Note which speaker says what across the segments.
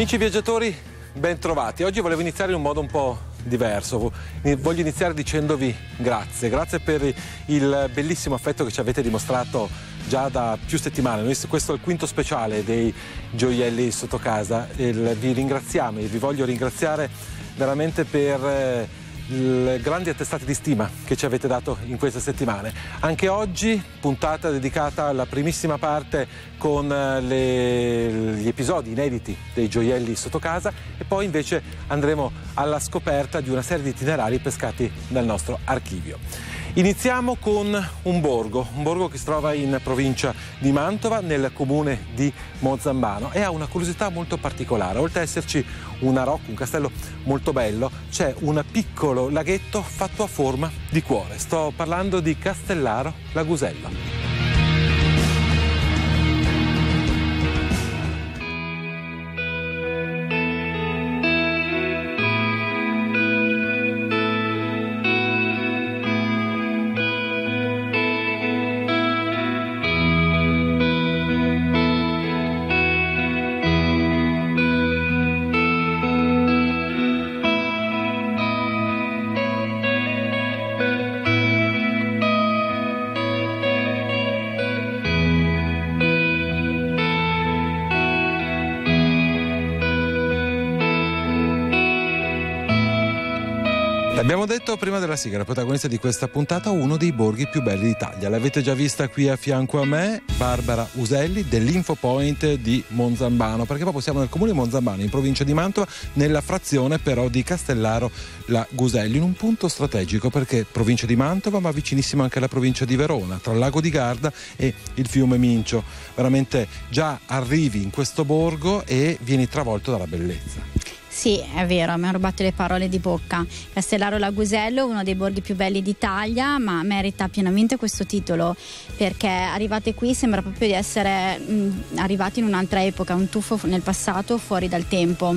Speaker 1: Amici viaggiatori, ben trovati. Oggi volevo iniziare in un modo un po' diverso. Voglio iniziare dicendovi grazie, grazie per il bellissimo affetto che ci avete dimostrato già da più settimane. Questo è il quinto speciale dei gioielli sotto casa. vi ringraziamo e vi voglio ringraziare veramente per eh, grandi attestati di stima che ci avete dato in queste settimane. Anche oggi puntata dedicata alla primissima parte con eh, le, gli episodi inediti dei gioielli sotto casa e poi invece andremo alla scoperta di una serie di itinerari pescati dal nostro archivio. Iniziamo con un borgo, un borgo che si trova in provincia di Mantova, nel comune di Mozambano e ha una curiosità molto particolare. Oltre ad esserci una rocca, un castello molto bello, c'è un piccolo laghetto fatto a forma di cuore. Sto parlando di Castellaro Lagusella. Della sigla, protagonista di questa puntata, uno dei borghi più belli d'Italia. L'avete già vista qui a fianco a me, Barbara Uselli dell'Infopoint di Monzambano, perché proprio siamo nel comune di Monzambano, in provincia di Mantova, nella frazione però di Castellaro la Guselli, in un punto strategico perché provincia di Mantova, ma vicinissimo anche alla provincia di Verona, tra il lago di Garda e il fiume Mincio. Veramente già arrivi in questo borgo e vieni travolto dalla bellezza.
Speaker 2: Sì, è vero, mi ha rubato le parole di bocca. Castellaro Lagusello, uno dei borghi più belli d'Italia, ma merita pienamente questo titolo perché arrivate qui sembra proprio di essere mh, arrivati in un'altra epoca, un tuffo nel passato fuori dal tempo.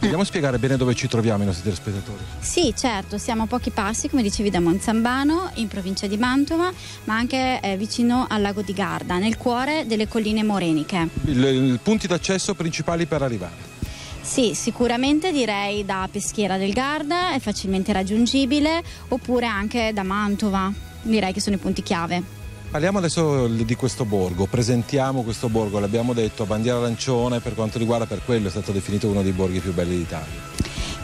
Speaker 1: Vogliamo spiegare bene dove ci troviamo i nostri telespettatori?
Speaker 2: Sì, certo, siamo a pochi passi, come dicevi, da Monzambano, in provincia di Mantova, ma anche eh, vicino al lago di Garda, nel cuore delle colline moreniche.
Speaker 1: I punti d'accesso principali per arrivare?
Speaker 2: Sì, sicuramente direi da Peschiera del Garda, è facilmente raggiungibile, oppure anche da Mantova, direi che sono i punti chiave.
Speaker 1: Parliamo adesso di questo borgo, presentiamo questo borgo, l'abbiamo detto, bandiera arancione per quanto riguarda, per quello è stato definito uno dei borghi più belli d'Italia.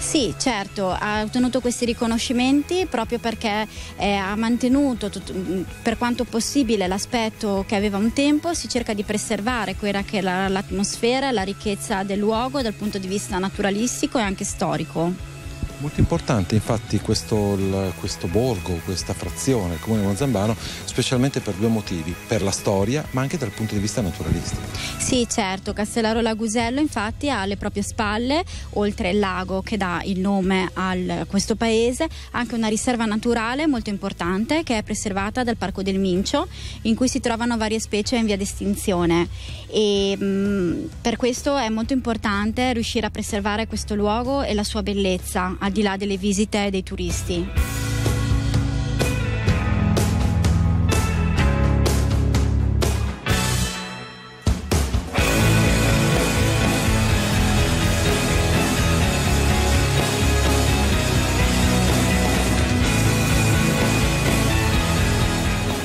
Speaker 2: Sì, certo, ha ottenuto questi riconoscimenti proprio perché eh, ha mantenuto tutto, per quanto possibile l'aspetto che aveva un tempo, si cerca di preservare quella che la, l'atmosfera, la ricchezza del luogo dal punto di vista naturalistico e anche storico.
Speaker 1: Molto importante infatti questo, il, questo, borgo, questa frazione, il comune di Monzambano, specialmente per due motivi, per la storia ma anche dal punto di vista naturalistico.
Speaker 2: Sì certo, Castellaro Lagusello infatti ha alle proprie spalle, oltre il lago che dà il nome a questo paese, anche una riserva naturale molto importante che è preservata dal Parco del Mincio in cui si trovano varie specie in via d'estinzione e mh, mm, per questo è molto importante riuscire a preservare questo luogo e la sua bellezza al di là delle visite dei turisti.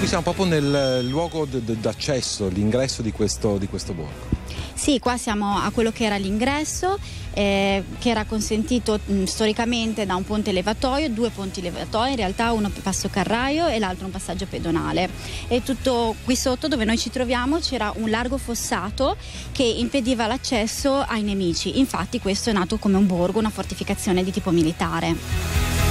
Speaker 1: Siamo proprio nel luogo d'accesso, l'ingresso di questo, di questo borgo.
Speaker 2: Sì, qua siamo a quello che era l'ingresso, eh, che era consentito mh, storicamente da un ponte levatoio, due ponti levatoi, in realtà uno passo carraio e l'altro un passaggio pedonale. E tutto qui sotto dove noi ci troviamo c'era un largo fossato che impediva l'accesso ai nemici. Infatti questo è nato come un borgo, una fortificazione di tipo militare.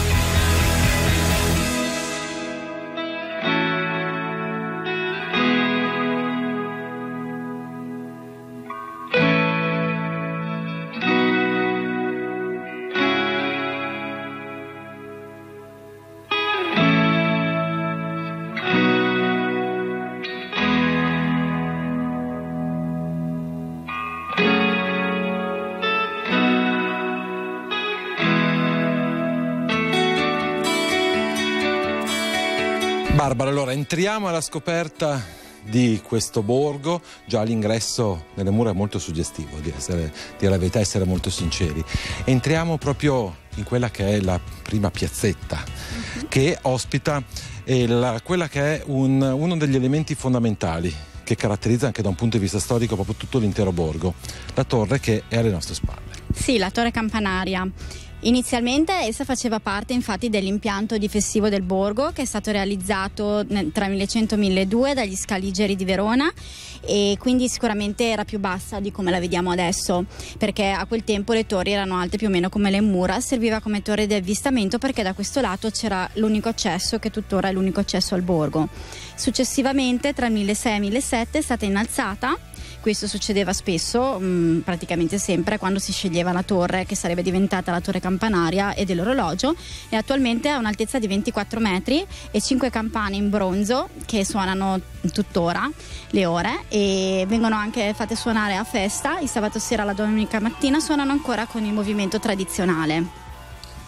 Speaker 1: Allora entriamo alla scoperta di questo borgo, già l'ingresso nelle mura è molto suggestivo, di essere, dire la verità, essere molto sinceri. Entriamo proprio in quella che è la prima piazzetta uh-huh. che ospita la, quella che è un, uno degli elementi fondamentali che caratterizza anche da un punto di vista storico proprio tutto l'intero borgo, la torre che è alle nostre spalle.
Speaker 2: Sì, la torre campanaria. Inizialmente essa faceva parte infatti dell'impianto difensivo del borgo che è stato realizzato tra 1100 e 1200 dagli scaligeri di Verona e quindi sicuramente era più bassa di come la vediamo adesso perché a quel tempo le torri erano alte più o meno come le mura, serviva come torre di avvistamento perché da questo lato c'era l'unico accesso che tuttora è l'unico accesso al borgo. Successivamente tra il 1600 e il 1700 è stata innalzata questo succedeva spesso, mh, mm, praticamente sempre, quando si sceglieva la torre che sarebbe diventata la torre campanaria e dell'orologio e attualmente ha un'altezza di 24 metri e 5 campane in bronzo che suonano tuttora le ore e vengono anche fatte suonare a festa, il sabato sera e la domenica mattina suonano ancora con il movimento tradizionale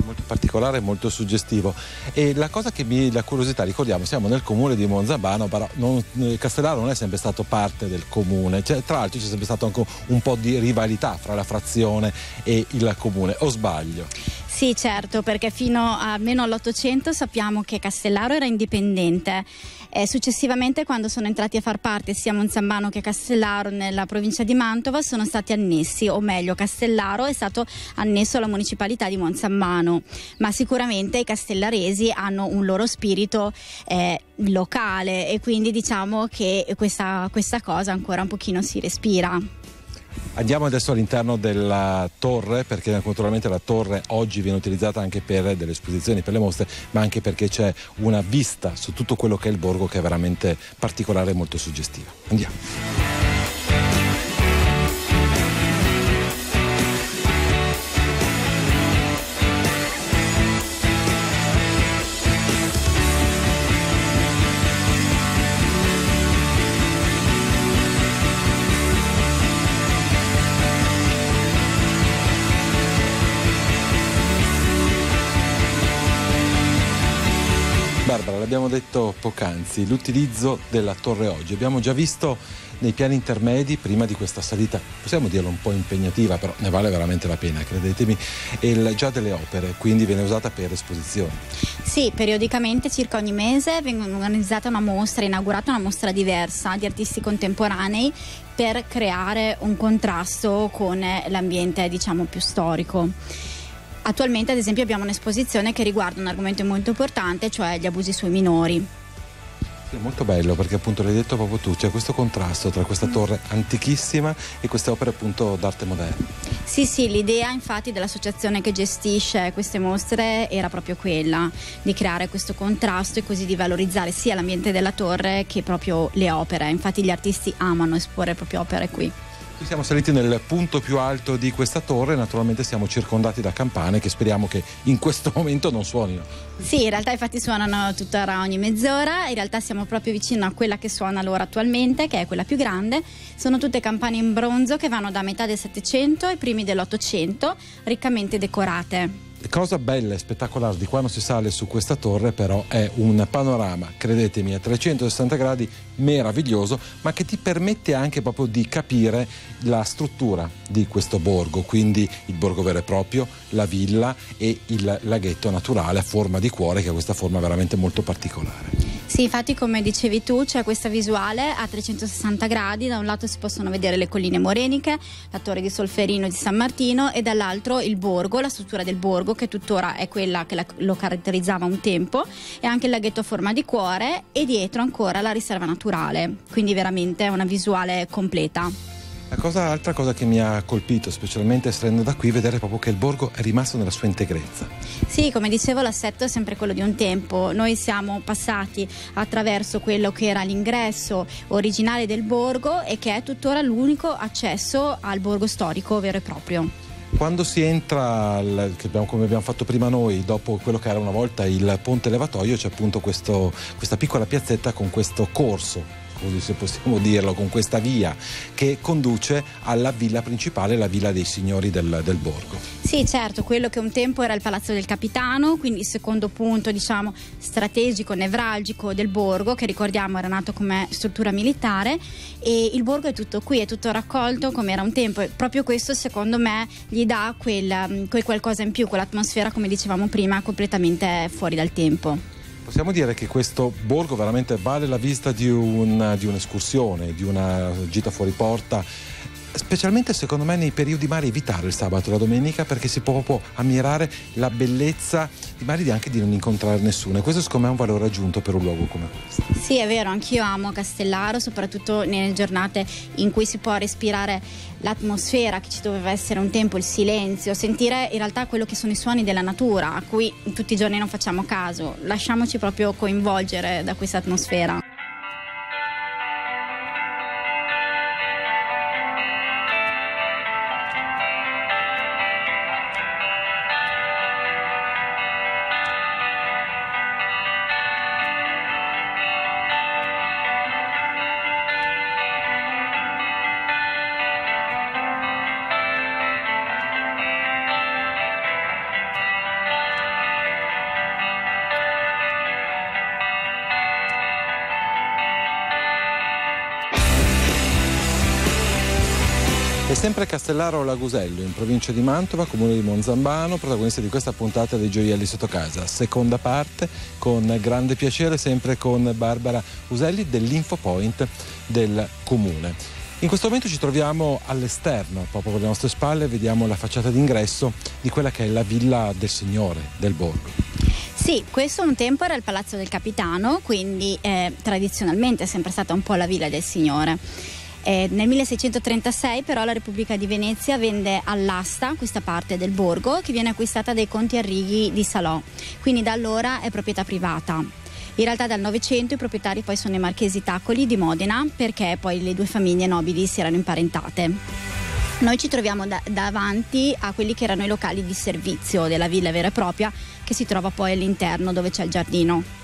Speaker 1: molto particolare molto suggestivo. E la cosa che mi, la curiosità, ricordiamo, siamo nel comune di Monzabano, però non, eh, Castellaro non è sempre stato parte del comune, cioè, tra l'altro c'è sempre stato anche un po' di rivalità fra la frazione e il comune, o sbaglio?
Speaker 2: Sì, certo, perché fino almeno all'Ottocento sappiamo che Castellaro era indipendente. E successivamente, quando sono entrati a far parte sia Monzambano che Castellaro nella provincia di Mantova, sono stati annessi, o meglio, Castellaro è stato annesso alla municipalità di Monzambano. Ma sicuramente i castellaresi hanno un loro spirito eh, locale e quindi diciamo che questa, questa cosa ancora un pochino si respira.
Speaker 1: Andiamo adesso all'interno della torre perché naturalmente la torre oggi viene utilizzata anche per delle esposizioni, per le mostre, ma anche perché c'è una vista su tutto quello che è il borgo che è veramente particolare e molto suggestiva. Andiamo. Detto poc'anzi, l'utilizzo della torre oggi. Abbiamo già visto nei piani intermedi, prima di questa salita, possiamo dirlo un po' impegnativa, però ne vale veramente la pena, credetemi, il, già delle opere, quindi viene usata per esposizioni.
Speaker 2: Sì, periodicamente, circa ogni mese, viene organizzata una mostra, inaugurata una mostra diversa di artisti contemporanei per creare un contrasto con l'ambiente, diciamo, più storico. Attualmente ad esempio abbiamo un'esposizione che riguarda un argomento molto importante, cioè gli abusi sui minori.
Speaker 1: È molto bello perché appunto l'hai detto proprio tu, c'è questo contrasto tra questa torre antichissima e queste opere appunto d'arte moderna.
Speaker 2: Sì, sì, l'idea infatti dell'associazione che gestisce queste mostre era proprio quella di creare questo contrasto e così di valorizzare sia l'ambiente della torre che proprio le opere. Infatti gli artisti amano esporre proprio opere qui.
Speaker 1: Siamo saliti nel punto più alto di questa torre, naturalmente siamo circondati da campane che speriamo che in questo momento non suonino.
Speaker 2: Sì, in realtà infatti suonano tuttora ogni mezz'ora, in realtà siamo proprio vicino a quella che suona loro attualmente, che è quella più grande. Sono tutte campane in bronzo che vanno da metà del Settecento ai primi dell'Ottocento, riccamente decorate
Speaker 1: cosa bella e spettacolare di quando si sale su questa torre però è un panorama, credetemi, a 360 gradi meraviglioso, ma che ti permette anche proprio di capire la struttura di questo borgo, quindi il borgo vero e proprio, la villa e il laghetto naturale a forma di cuore che ha questa forma veramente molto particolare.
Speaker 2: Sì, infatti come dicevi tu c'è questa visuale a 360 gradi, da un lato si possono vedere le colline moreniche, la torre di Solferino di San Martino e dall'altro il borgo, la struttura del borgo che tuttora è quella che lo caratterizzava un tempo e anche il laghetto a forma di cuore e dietro ancora la riserva naturale, quindi veramente è una visuale completa.
Speaker 1: La cosa, altra cosa che mi ha colpito, specialmente estraendo da qui, è vedere proprio che il borgo è rimasto nella sua integrezza.
Speaker 2: Sì, come dicevo, l'assetto è sempre quello di un tempo. Noi siamo passati attraverso quello che era l'ingresso originale del borgo e che è tuttora l'unico accesso al borgo storico vero e proprio.
Speaker 1: Quando si entra, come abbiamo fatto prima noi, dopo quello che era una volta il ponte levatoio, c'è appunto questo, questa piccola piazzetta con questo corso se possiamo dirlo, con questa via che conduce alla villa principale, la villa dei signori del, del borgo.
Speaker 2: Sì, certo, quello che un tempo era il Palazzo del Capitano, quindi il secondo punto diciamo strategico, nevralgico del borgo, che ricordiamo era nato come struttura militare e il borgo è tutto qui, è tutto raccolto come era un tempo e proprio questo secondo me gli dà quel, quel qualcosa in più, quell'atmosfera come dicevamo prima completamente fuori dal tempo.
Speaker 1: Possiamo dire che questo borgo veramente vale la vista di, un, di un'escursione, di una gita fuori porta specialmente secondo me nei periodi mari evitare il sabato e la domenica perché si può proprio ammirare la bellezza di mari e anche di non incontrare nessuno e questo secondo me è un valore aggiunto per un luogo come questo.
Speaker 2: Sì è vero, anch'io amo Castellaro soprattutto nelle giornate in cui si può respirare l'atmosfera che ci doveva essere un tempo, il silenzio, sentire in realtà quello che sono i suoni della natura a cui tutti i giorni non facciamo caso, lasciamoci proprio coinvolgere da questa atmosfera.
Speaker 1: Sempre Castellaro Lagusello, in provincia di Mantova, comune di Monzambano, protagonista di questa puntata dei gioielli sotto casa. Seconda parte, con grande piacere, sempre con Barbara Uselli dell'Infopoint del comune. In questo momento ci troviamo all'esterno, proprio alle nostre spalle, vediamo la facciata d'ingresso di quella che è la villa del Signore del Borgo.
Speaker 2: Sì, questo un tempo era il Palazzo del Capitano, quindi eh, tradizionalmente è sempre stata un po' la villa del Signore. Eh, nel 1636 però la Repubblica di Venezia vende all'asta questa parte del borgo che viene acquistata dai conti Arrighi di Salò, quindi da allora è proprietà privata. In realtà dal Novecento i proprietari poi sono i marchesi Tacoli di Modena perché poi le due famiglie nobili si erano imparentate. Noi ci troviamo da- davanti a quelli che erano i locali di servizio della villa vera e propria che si trova poi all'interno dove c'è il giardino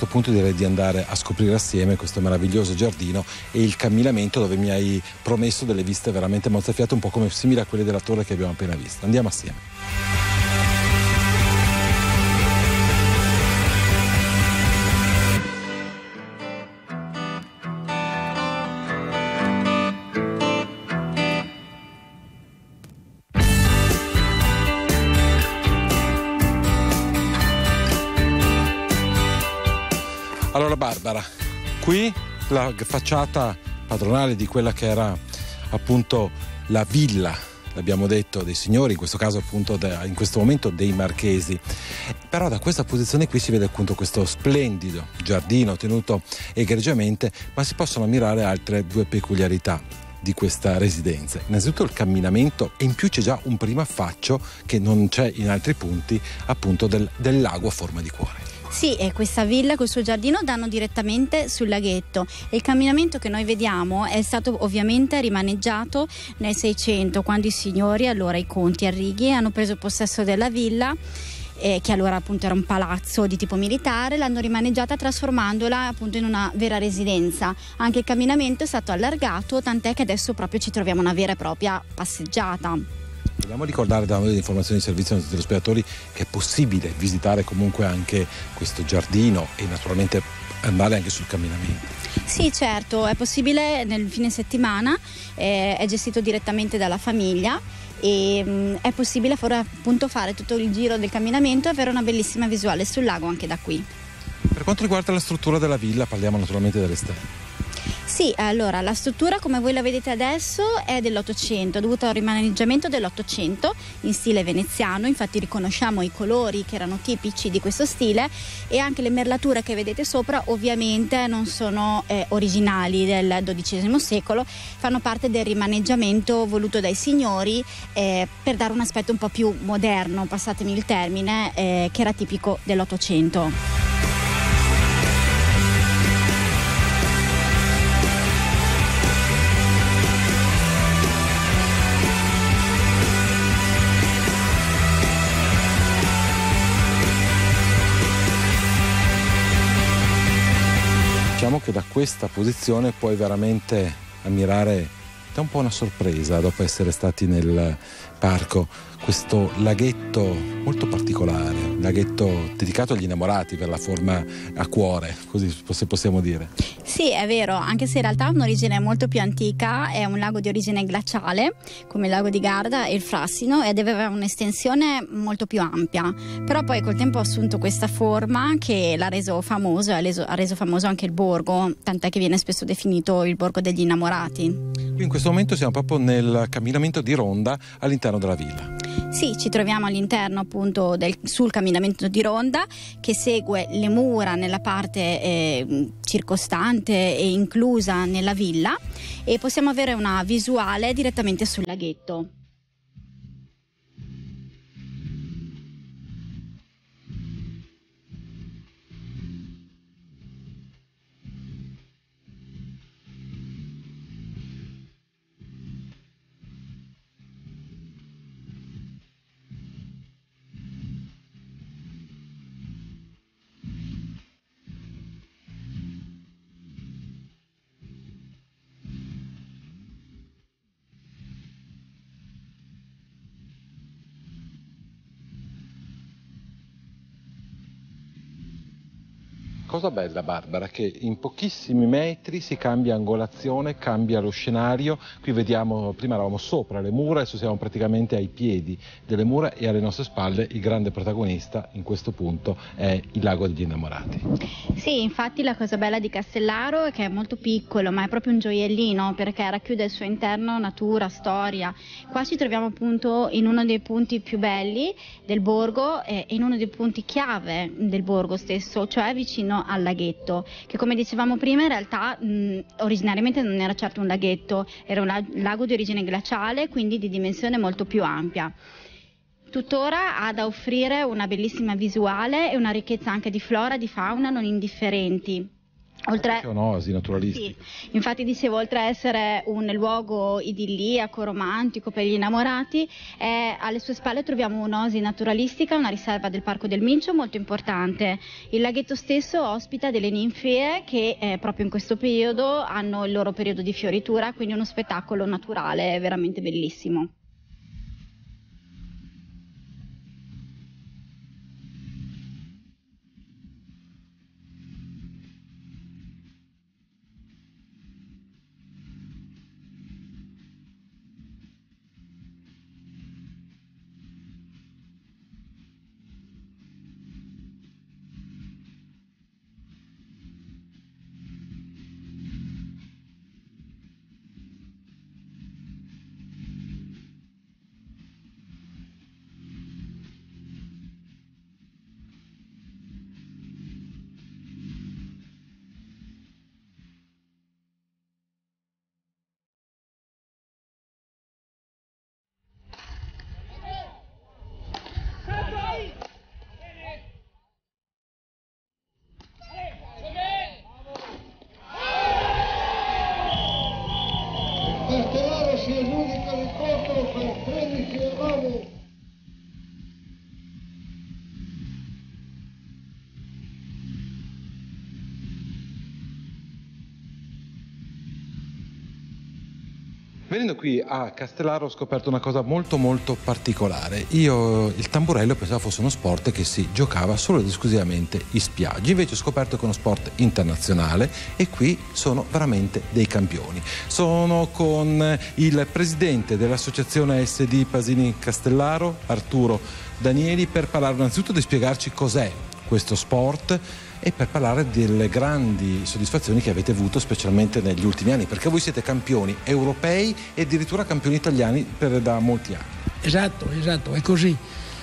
Speaker 1: questo punto direi di andare a scoprire assieme questo meraviglioso giardino e il camminamento dove mi hai promesso delle viste veramente mozzafiate, un po' come simili a quelle della torre che abbiamo appena visto. Andiamo assieme. La facciata padronale di quella che era appunto la villa, l'abbiamo detto, dei signori, in questo caso appunto in questo momento dei marchesi. Però da questa posizione qui si vede appunto questo splendido giardino tenuto egregiamente, ma si possono ammirare altre due peculiarità di questa residenza. Innanzitutto il camminamento e in più c'è già un primo affaccio che non c'è in altri punti appunto del, del lago a forma di cuore.
Speaker 2: Sì, e questa villa col suo giardino danno direttamente sul laghetto e il camminamento che noi vediamo è stato ovviamente rimaneggiato nel 600 quando i signori, allora i conti a Righi, hanno preso possesso della villa eh, che allora appunto era un palazzo di tipo militare, l'hanno rimaneggiata trasformandola appunto in una vera residenza. Anche il camminamento è stato allargato, tant'è che adesso proprio ci troviamo una vera e propria passeggiata.
Speaker 1: Vogliamo ricordare da noi le informazioni di servizio ai nostri spettatori che è possibile visitare comunque anche questo giardino e naturalmente andare anche sul camminamento.
Speaker 2: Sì, certo, è possibile nel fine settimana, eh, è gestito direttamente dalla famiglia e mh, mm, è possibile fare, appunto fare tutto il giro del camminamento e avere una bellissima visuale sul lago anche da qui.
Speaker 1: Per quanto riguarda la struttura della villa, parliamo naturalmente dell'esterno.
Speaker 2: Sì, allora la struttura come voi la vedete adesso è dell'Ottocento, dovuta al rimaneggiamento dell'Ottocento in stile veneziano, infatti riconosciamo i colori che erano tipici di questo stile e anche le merlature che vedete sopra ovviamente non sono eh, originali del XII secolo, fanno parte del rimaneggiamento voluto dai signori eh, per dare un aspetto un po' più moderno, passatemi il termine, eh, che era tipico dell'Ottocento.
Speaker 1: Che da questa posizione puoi veramente ammirare da un po' una sorpresa dopo essere stati nel parco questo laghetto molto particolare, un laghetto dedicato agli innamorati per la forma a cuore, così se possiamo dire.
Speaker 2: Sì, è vero, anche se in realtà ha un'origine molto più antica, è un lago di origine glaciale, come il lago di Garda e il Frassino, ed aveva un'estensione molto più ampia. Però poi col tempo ha assunto questa forma che l'ha reso famoso e ha reso famoso anche il borgo, tant'è che viene spesso definito il borgo degli innamorati.
Speaker 1: Qui in questo momento siamo proprio nel camminamento di ronda all'interno della villa.
Speaker 2: Sì, ci troviamo all'interno appunto del, sul camminamento di ronda che segue le mura nella parte eh, circostante e inclusa nella villa e possiamo avere una visuale direttamente sul laghetto.
Speaker 1: Cosa bella Barbara che in pochissimi metri si cambia angolazione, cambia lo scenario, qui vediamo, prima eravamo sopra le mura, adesso siamo praticamente ai piedi delle mura e alle nostre spalle il grande protagonista in questo punto è il lago degli innamorati.
Speaker 2: Sì, infatti la cosa bella di Castellaro è che è molto piccolo ma è proprio un gioiellino perché racchiude al suo interno natura, storia. Qua ci troviamo appunto in uno dei punti più belli del borgo e in uno dei punti chiave del borgo stesso, cioè vicino al laghetto, che come dicevamo prima in realtà mh, originariamente non era certo un laghetto, era un lago di origine glaciale, quindi di dimensione molto più ampia. Tuttora ha da offrire una bellissima visuale e una ricchezza anche di flora e di fauna non indifferenti.
Speaker 1: Oltre... C'è un'oasi naturalistica.
Speaker 2: Sì, infatti dicevo, oltre a essere un luogo idilliaco, romantico per gli innamorati, eh, alle sue spalle troviamo un'oasi naturalistica, una riserva del Parco del Mincio molto importante. Il laghetto stesso ospita delle ninfee che eh, proprio in questo periodo hanno il loro periodo di fioritura, quindi uno spettacolo naturale veramente bellissimo.
Speaker 1: Venendo qui a Castellaro ho scoperto una cosa molto molto particolare. Io il tamburello pensavo fosse uno sport che si giocava solo ed esclusivamente in spiaggia, invece ho scoperto che è uno sport internazionale e qui sono veramente dei campioni. Sono con il presidente dell'associazione SD Pasini Castellaro, Arturo Danieli, per parlare innanzitutto di spiegarci cos'è questo sport e per parlare delle grandi soddisfazioni che avete avuto specialmente negli ultimi anni, perché voi siete campioni europei e addirittura campioni italiani per, da molti anni.
Speaker 3: Esatto, esatto, è così.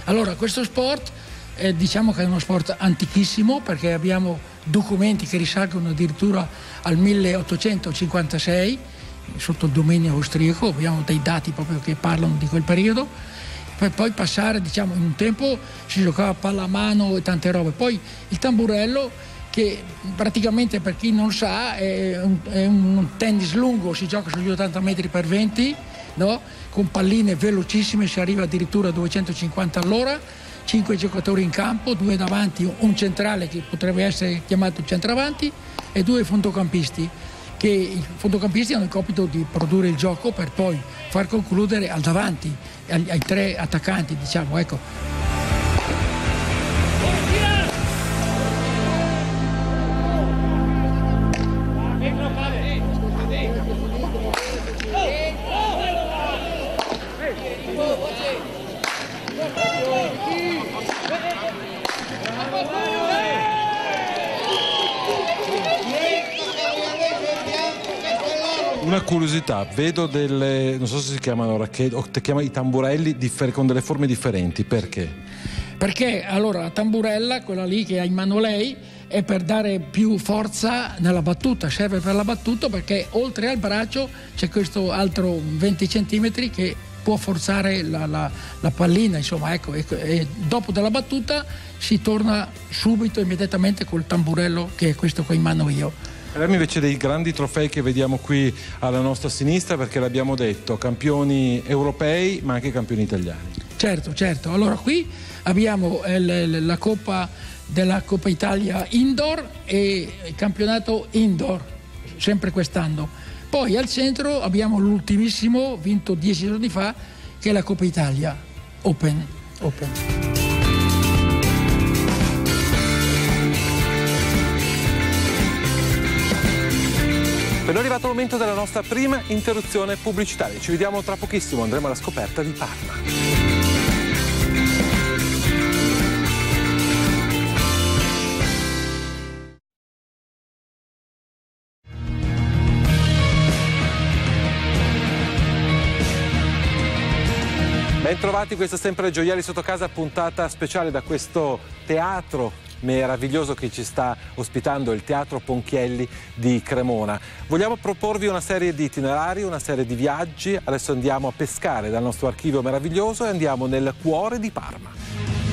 Speaker 3: Allora, questo sport eh, diciamo che è uno sport antichissimo perché abbiamo documenti che risalgono addirittura al 1856 sotto il dominio austriaco, abbiamo dei dati proprio che parlano di quel periodo per poi passare, diciamo, in un tempo si giocava a pallamano e tante robe. Poi il tamburello, che praticamente per chi non sa è un, è un tennis lungo, si gioca sugli 80 metri per 20, no? con palline velocissime, si arriva addirittura a 250 all'ora, 5 giocatori in campo, due davanti, un centrale che potrebbe essere chiamato centravanti e due fondocampisti che i fondocampisti hanno il compito di produrre il gioco per poi far concludere al davanti, ai, tre attaccanti, diciamo, ecco.
Speaker 1: Curiosità, vedo delle, non so se si chiamano racchette o ti chiama i tamburelli differ- con delle forme differenti, perché?
Speaker 3: Perché allora la tamburella, quella lì che ha in mano lei, è per dare più forza nella battuta, serve per la battuta perché oltre al braccio c'è questo altro 20 cm che può forzare la, la, la pallina, insomma, ecco, e, e dopo della battuta si torna subito, immediatamente col tamburello che è questo che ho in mano io.
Speaker 1: Parliamo invece dei grandi trofei che vediamo qui alla nostra sinistra perché l'abbiamo detto, campioni europei ma anche campioni italiani.
Speaker 3: Certo, certo. Allora qui abbiamo eh, la Coppa della Coppa Italia Indoor e il campionato Indoor, sempre quest'anno. Poi al centro abbiamo l'ultimissimo, vinto dieci giorni fa, che è la Coppa Italia Open. Open.
Speaker 1: Per noi è arrivato il momento della nostra prima interruzione pubblicitaria. Ci vediamo tra pochissimo, andremo alla scoperta di Parma. Bentrovati, questa è sempre Gioielli sotto casa, puntata speciale da questo teatro meraviglioso che ci sta ospitando il Teatro Ponchielli di Cremona. Vogliamo proporvi una serie di itinerari, una serie di viaggi. Adesso andiamo a pescare dal nostro archivio meraviglioso e andiamo nel cuore di Parma.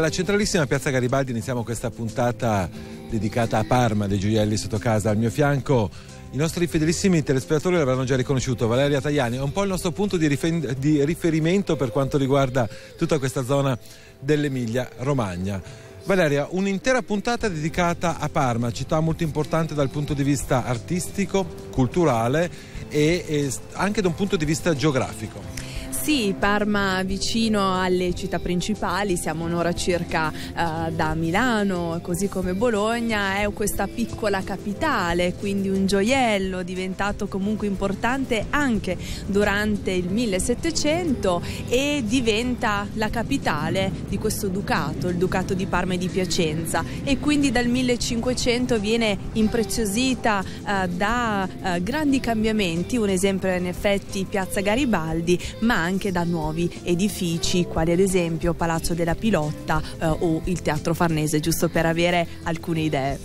Speaker 1: Dalla centralissima piazza Garibaldi iniziamo questa puntata dedicata a Parma dei gioielli sotto casa. Al mio fianco i nostri fedelissimi telespettatori l'avranno già riconosciuto, Valeria Tajani, è un po' il nostro punto di, rifer- di riferimento per quanto riguarda tutta questa zona dell'Emilia Romagna. Valeria, un'intera puntata dedicata a Parma, città molto importante dal punto di vista artistico, culturale e, e anche da un punto di vista geografico.
Speaker 4: Sì, Parma vicino alle città principali, siamo un'ora circa uh, da Milano, così come Bologna, è questa piccola capitale, quindi un gioiello diventato comunque importante anche durante il 1700 e diventa la capitale di questo ducato, il ducato di Parma e di Piacenza. E quindi dal 1500 viene impreziosita uh, da uh, grandi cambiamenti, un esempio è in effetti Piazza Garibaldi, ma anche da nuovi edifici, quali ad esempio Palazzo della Pilotta eh, o il Teatro Farnese, giusto per avere alcune idee.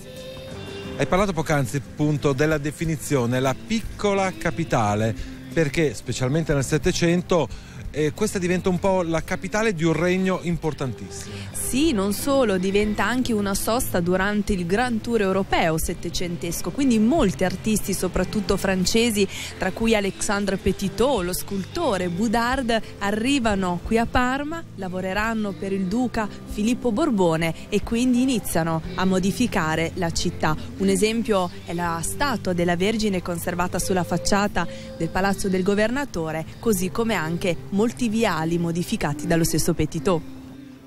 Speaker 1: Hai parlato poc'anzi appunto della definizione, la piccola capitale, perché specialmente nel Settecento eh, questa diventa un po' la capitale di un regno importantissimo.
Speaker 4: Sì, non solo, diventa anche una sosta durante il Grand Tour europeo settecentesco, quindi molti artisti, soprattutto francesi, tra cui Alexandre Petitot, lo scultore Boudard, arrivano qui a Parma, lavoreranno per il duca Filippo Borbone e quindi iniziano a modificare la città. Un esempio è la statua della Vergine conservata sulla facciata del Palazzo del Governatore, così come anche molti viali modificati dallo stesso Petitot.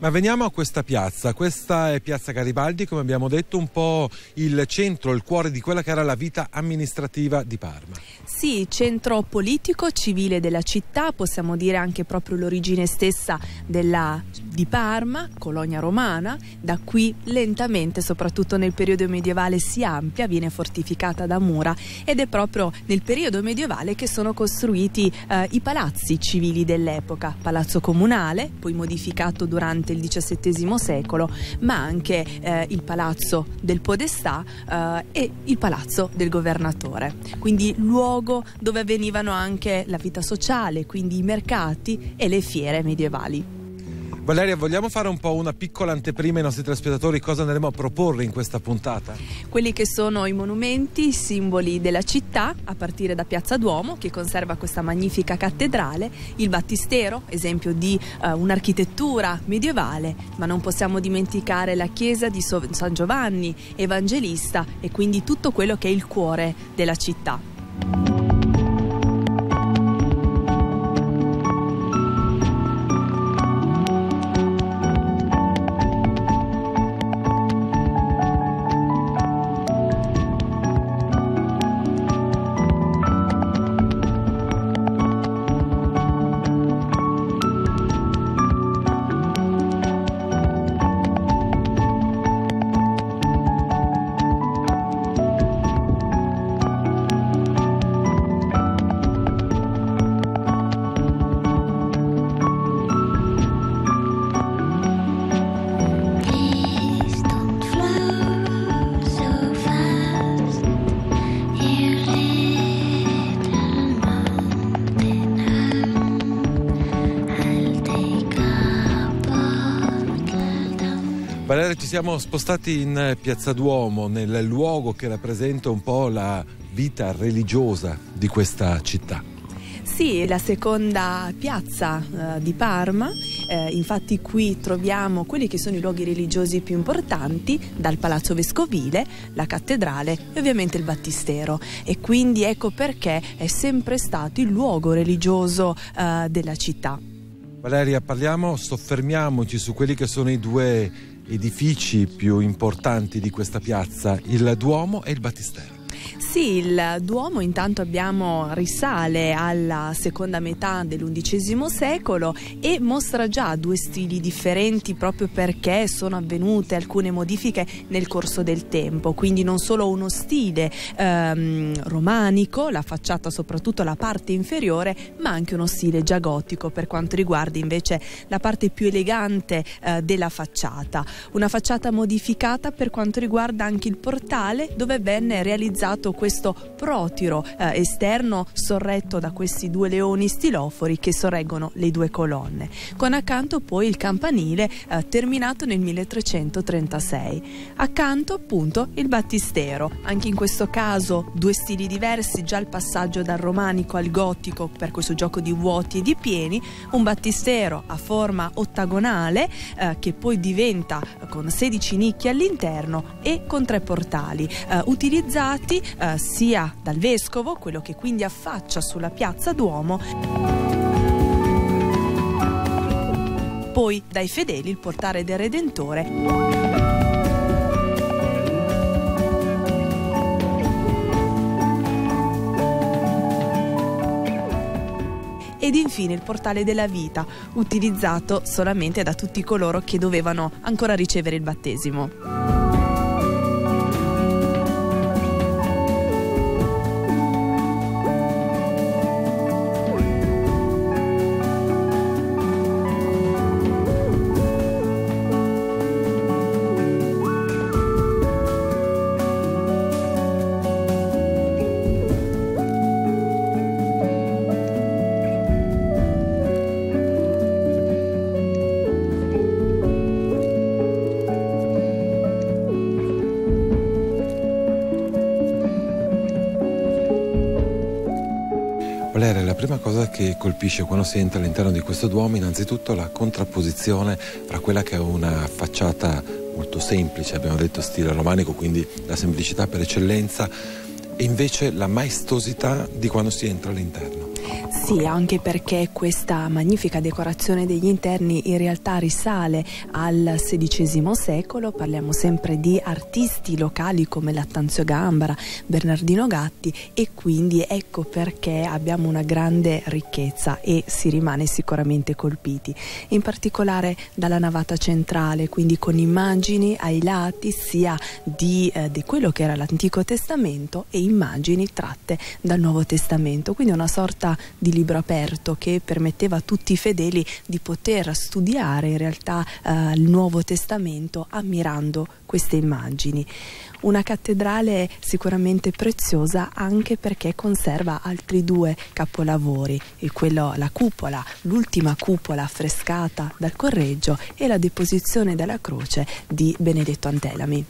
Speaker 1: Ma veniamo a questa piazza, questa è Piazza Garibaldi, come abbiamo detto, un po' il centro, il cuore di quella che era la vita amministrativa di Parma.
Speaker 4: Sì, centro politico, civile della città, possiamo dire anche proprio l'origine stessa della, di Parma, colonia romana, da qui lentamente, soprattutto nel periodo medievale, si amplia, viene fortificata da mura ed è proprio nel periodo medievale che sono costruiti eh, i palazzi civili dell'epoca, palazzo comunale, poi modificato durante durante il XVII secolo, ma anche eh, il palazzo del Podestà eh, e il palazzo del governatore. Quindi luogo dove avvenivano anche la vita sociale, quindi i mercati e le fiere medievali.
Speaker 1: Valeria, vogliamo fare un po' una piccola anteprima ai nostri telespettatori cosa andremo a proporre in questa puntata?
Speaker 4: Quelli che sono i monumenti, i simboli della città, a partire da Piazza Duomo, che conserva questa magnifica cattedrale, il battistero, esempio di uh, un'architettura medievale, ma non possiamo dimenticare la chiesa di San Giovanni Evangelista e quindi tutto quello che è il cuore della città.
Speaker 1: Siamo spostati in Piazza Duomo, nel luogo che rappresenta un po' la vita religiosa di questa città.
Speaker 4: Sì, la seconda piazza eh, di Parma, eh, infatti qui troviamo quelli che sono i luoghi religiosi più importanti, dal Palazzo Vescovile, la cattedrale e ovviamente il Battistero e quindi ecco perché è sempre stato il luogo religioso eh, della città.
Speaker 1: Valeria, parliamo, soffermiamoci su quelli che sono i due edifici più importanti di questa piazza, il Duomo e il Battistero.
Speaker 4: Sì, il Duomo intanto abbiamo risale alla seconda metà dell'undicesimo secolo e mostra già due stili differenti proprio perché sono avvenute alcune modifiche nel corso del tempo, quindi non solo uno stile ehm, romanico, la facciata soprattutto la parte inferiore, ma anche uno stile già gotico per quanto riguarda invece la parte più elegante eh, della facciata. Una facciata modificata per quanto riguarda anche il portale dove venne realizzato questo protiro eh, esterno sorretto da questi due leoni stilofori che sorreggono le due colonne, con accanto poi il campanile eh, terminato nel 1336. Accanto appunto il battistero, anche in questo caso due stili diversi, già il passaggio dal romanico al gotico per questo gioco di vuoti e di pieni, un battistero a forma ottagonale eh, che poi diventa con 16 nicchie all'interno e con tre portali eh, utilizzati eh, sia dal vescovo, quello che quindi affaccia sulla piazza Duomo, poi dai fedeli il portare del Redentore. ed infine il portale della vita, utilizzato solamente da tutti coloro che dovevano ancora ricevere il battesimo.
Speaker 1: Valeria, la prima cosa che colpisce quando si entra all'interno di questo Duomo, innanzitutto la contrapposizione fra quella che è una facciata molto semplice, abbiamo detto stile romanico, quindi la semplicità per eccellenza, e invece la maestosità di quando si entra all'interno.
Speaker 4: Sì, anche perché questa magnifica decorazione degli interni in realtà risale al XVI secolo, parliamo sempre di artisti locali come Lattanzio Gambara, Bernardino Gatti e quindi ecco perché abbiamo una grande ricchezza e si rimane sicuramente colpiti, in particolare dalla navata centrale, quindi con immagini ai lati sia di, eh, di quello che era l'Antico Testamento e immagini tratte dal Nuovo Testamento, quindi una sorta di libro aperto che permetteva a tutti i fedeli di poter studiare in realtà eh, il Nuovo Testamento ammirando queste immagini. Una cattedrale sicuramente preziosa anche perché conserva altri due capolavori, quello, la cupola, l'ultima cupola affrescata dal Correggio e la deposizione della croce di Benedetto Antelami.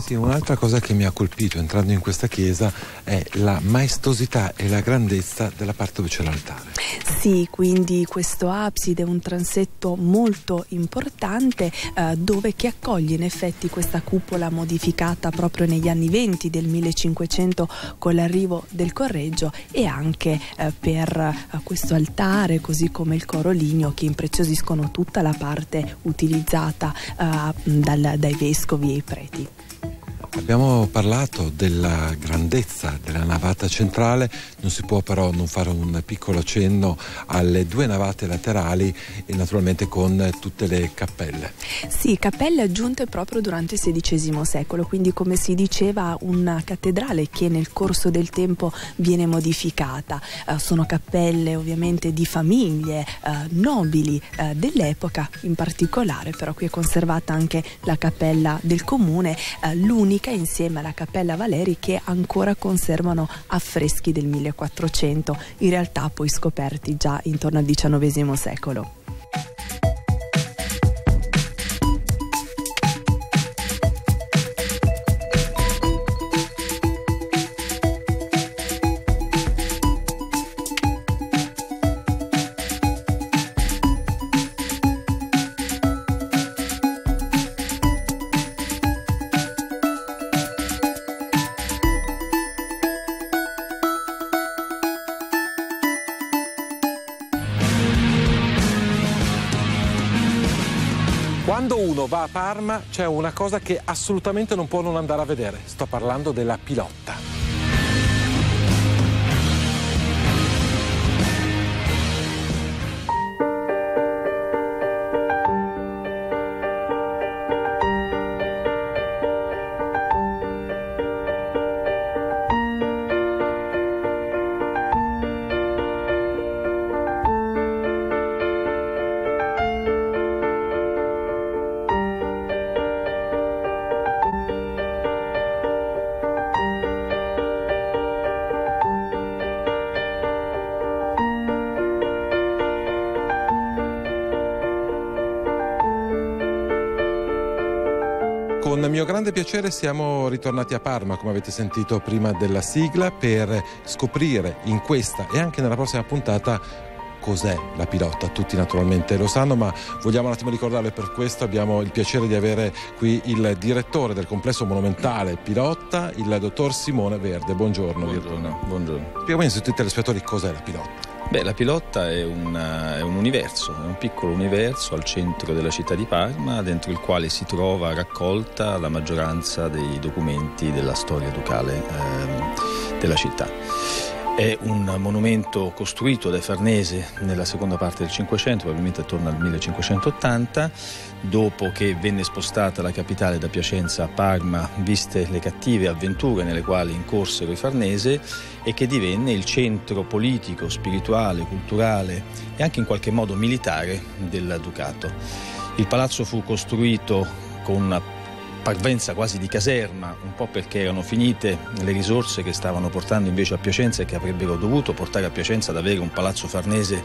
Speaker 1: Sì, un'altra cosa che mi ha colpito entrando in questa chiesa è la maestosità e la grandezza della parte dove c'è l'altare.
Speaker 4: Sì, quindi questo abside è un transetto molto importante eh, dove che accoglie in effetti questa cupola modificata proprio negli anni 20 del 1500 con l'arrivo del Correggio e anche eh, per eh, questo altare così come il coro ligneo che impreziosiscono tutta la parte utilizzata eh, dal, dai vescovi e i preti.
Speaker 1: Abbiamo parlato della grandezza della navata centrale, non si può però non fare un piccolo cenno alle due navate laterali e naturalmente con tutte le cappelle.
Speaker 4: Sì, cappelle aggiunte proprio durante il XVI secolo, quindi come si diceva una cattedrale che nel corso del tempo viene modificata. Uh, sono cappelle ovviamente di famiglie uh, nobili uh, dell'epoca, in particolare però qui è conservata anche la cappella del comune, l'unica Basilica insieme alla Cappella Valeri che ancora conservano affreschi del 1400, in realtà poi scoperti già intorno al XIX secolo.
Speaker 1: A Parma c'è una cosa che assolutamente non può non andare a vedere. Sto parlando della pilotta. Piacere siamo ritornati a Parma, come avete sentito prima della sigla, per scoprire in questa e anche nella prossima puntata cos'è la pilota, tutti naturalmente lo sanno, ma vogliamo un attimo ricordarlo e per questo abbiamo il piacere di avere qui il direttore del complesso monumentale Pilotta, il dottor Simone Verde. Buongiorno.
Speaker 5: Buongiorno. buongiorno.
Speaker 1: Spiegami a tutti i telespettatori cos'è la Pilotta.
Speaker 5: Beh, la Pilotta è, una, è, un universo, è un piccolo universo al centro della città di Parma, dentro il quale si trova raccolta la maggioranza dei documenti della storia ducale eh, della città. È un monumento costruito dai Farnese nella seconda parte del Cinquecento, probabilmente attorno al 1580, dopo che venne spostata la capitale da Piacenza a Parma, viste le cattive avventure nelle quali incorsero i Farnese, e che divenne il centro politico, spirituale, culturale e anche in qualche modo militare del Ducato. Il palazzo fu costruito con parvenza quasi di caserma, un po' perché erano finite le risorse che stavano portando invece a Piacenza e che avrebbero dovuto portare a Piacenza ad avere un palazzo farnese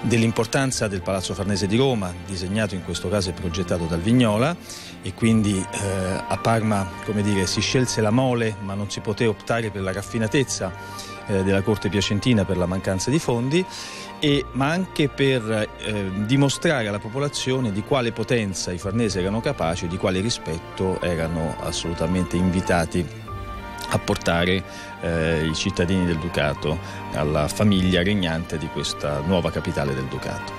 Speaker 5: dell'importanza del palazzo farnese di Roma, disegnato in questo caso e progettato dal Vignola. E quindi eh, a Parma come dire, si scelse la mole ma non si poté optare per la raffinatezza eh, della corte piacentina per la mancanza di fondi e, ma anche per eh, dimostrare alla popolazione di quale potenza i farnesi erano capaci e di quale rispetto erano assolutamente invitati apportare eh, i cittadini del Ducato alla famiglia regnante di questa nuova capitale del Ducato.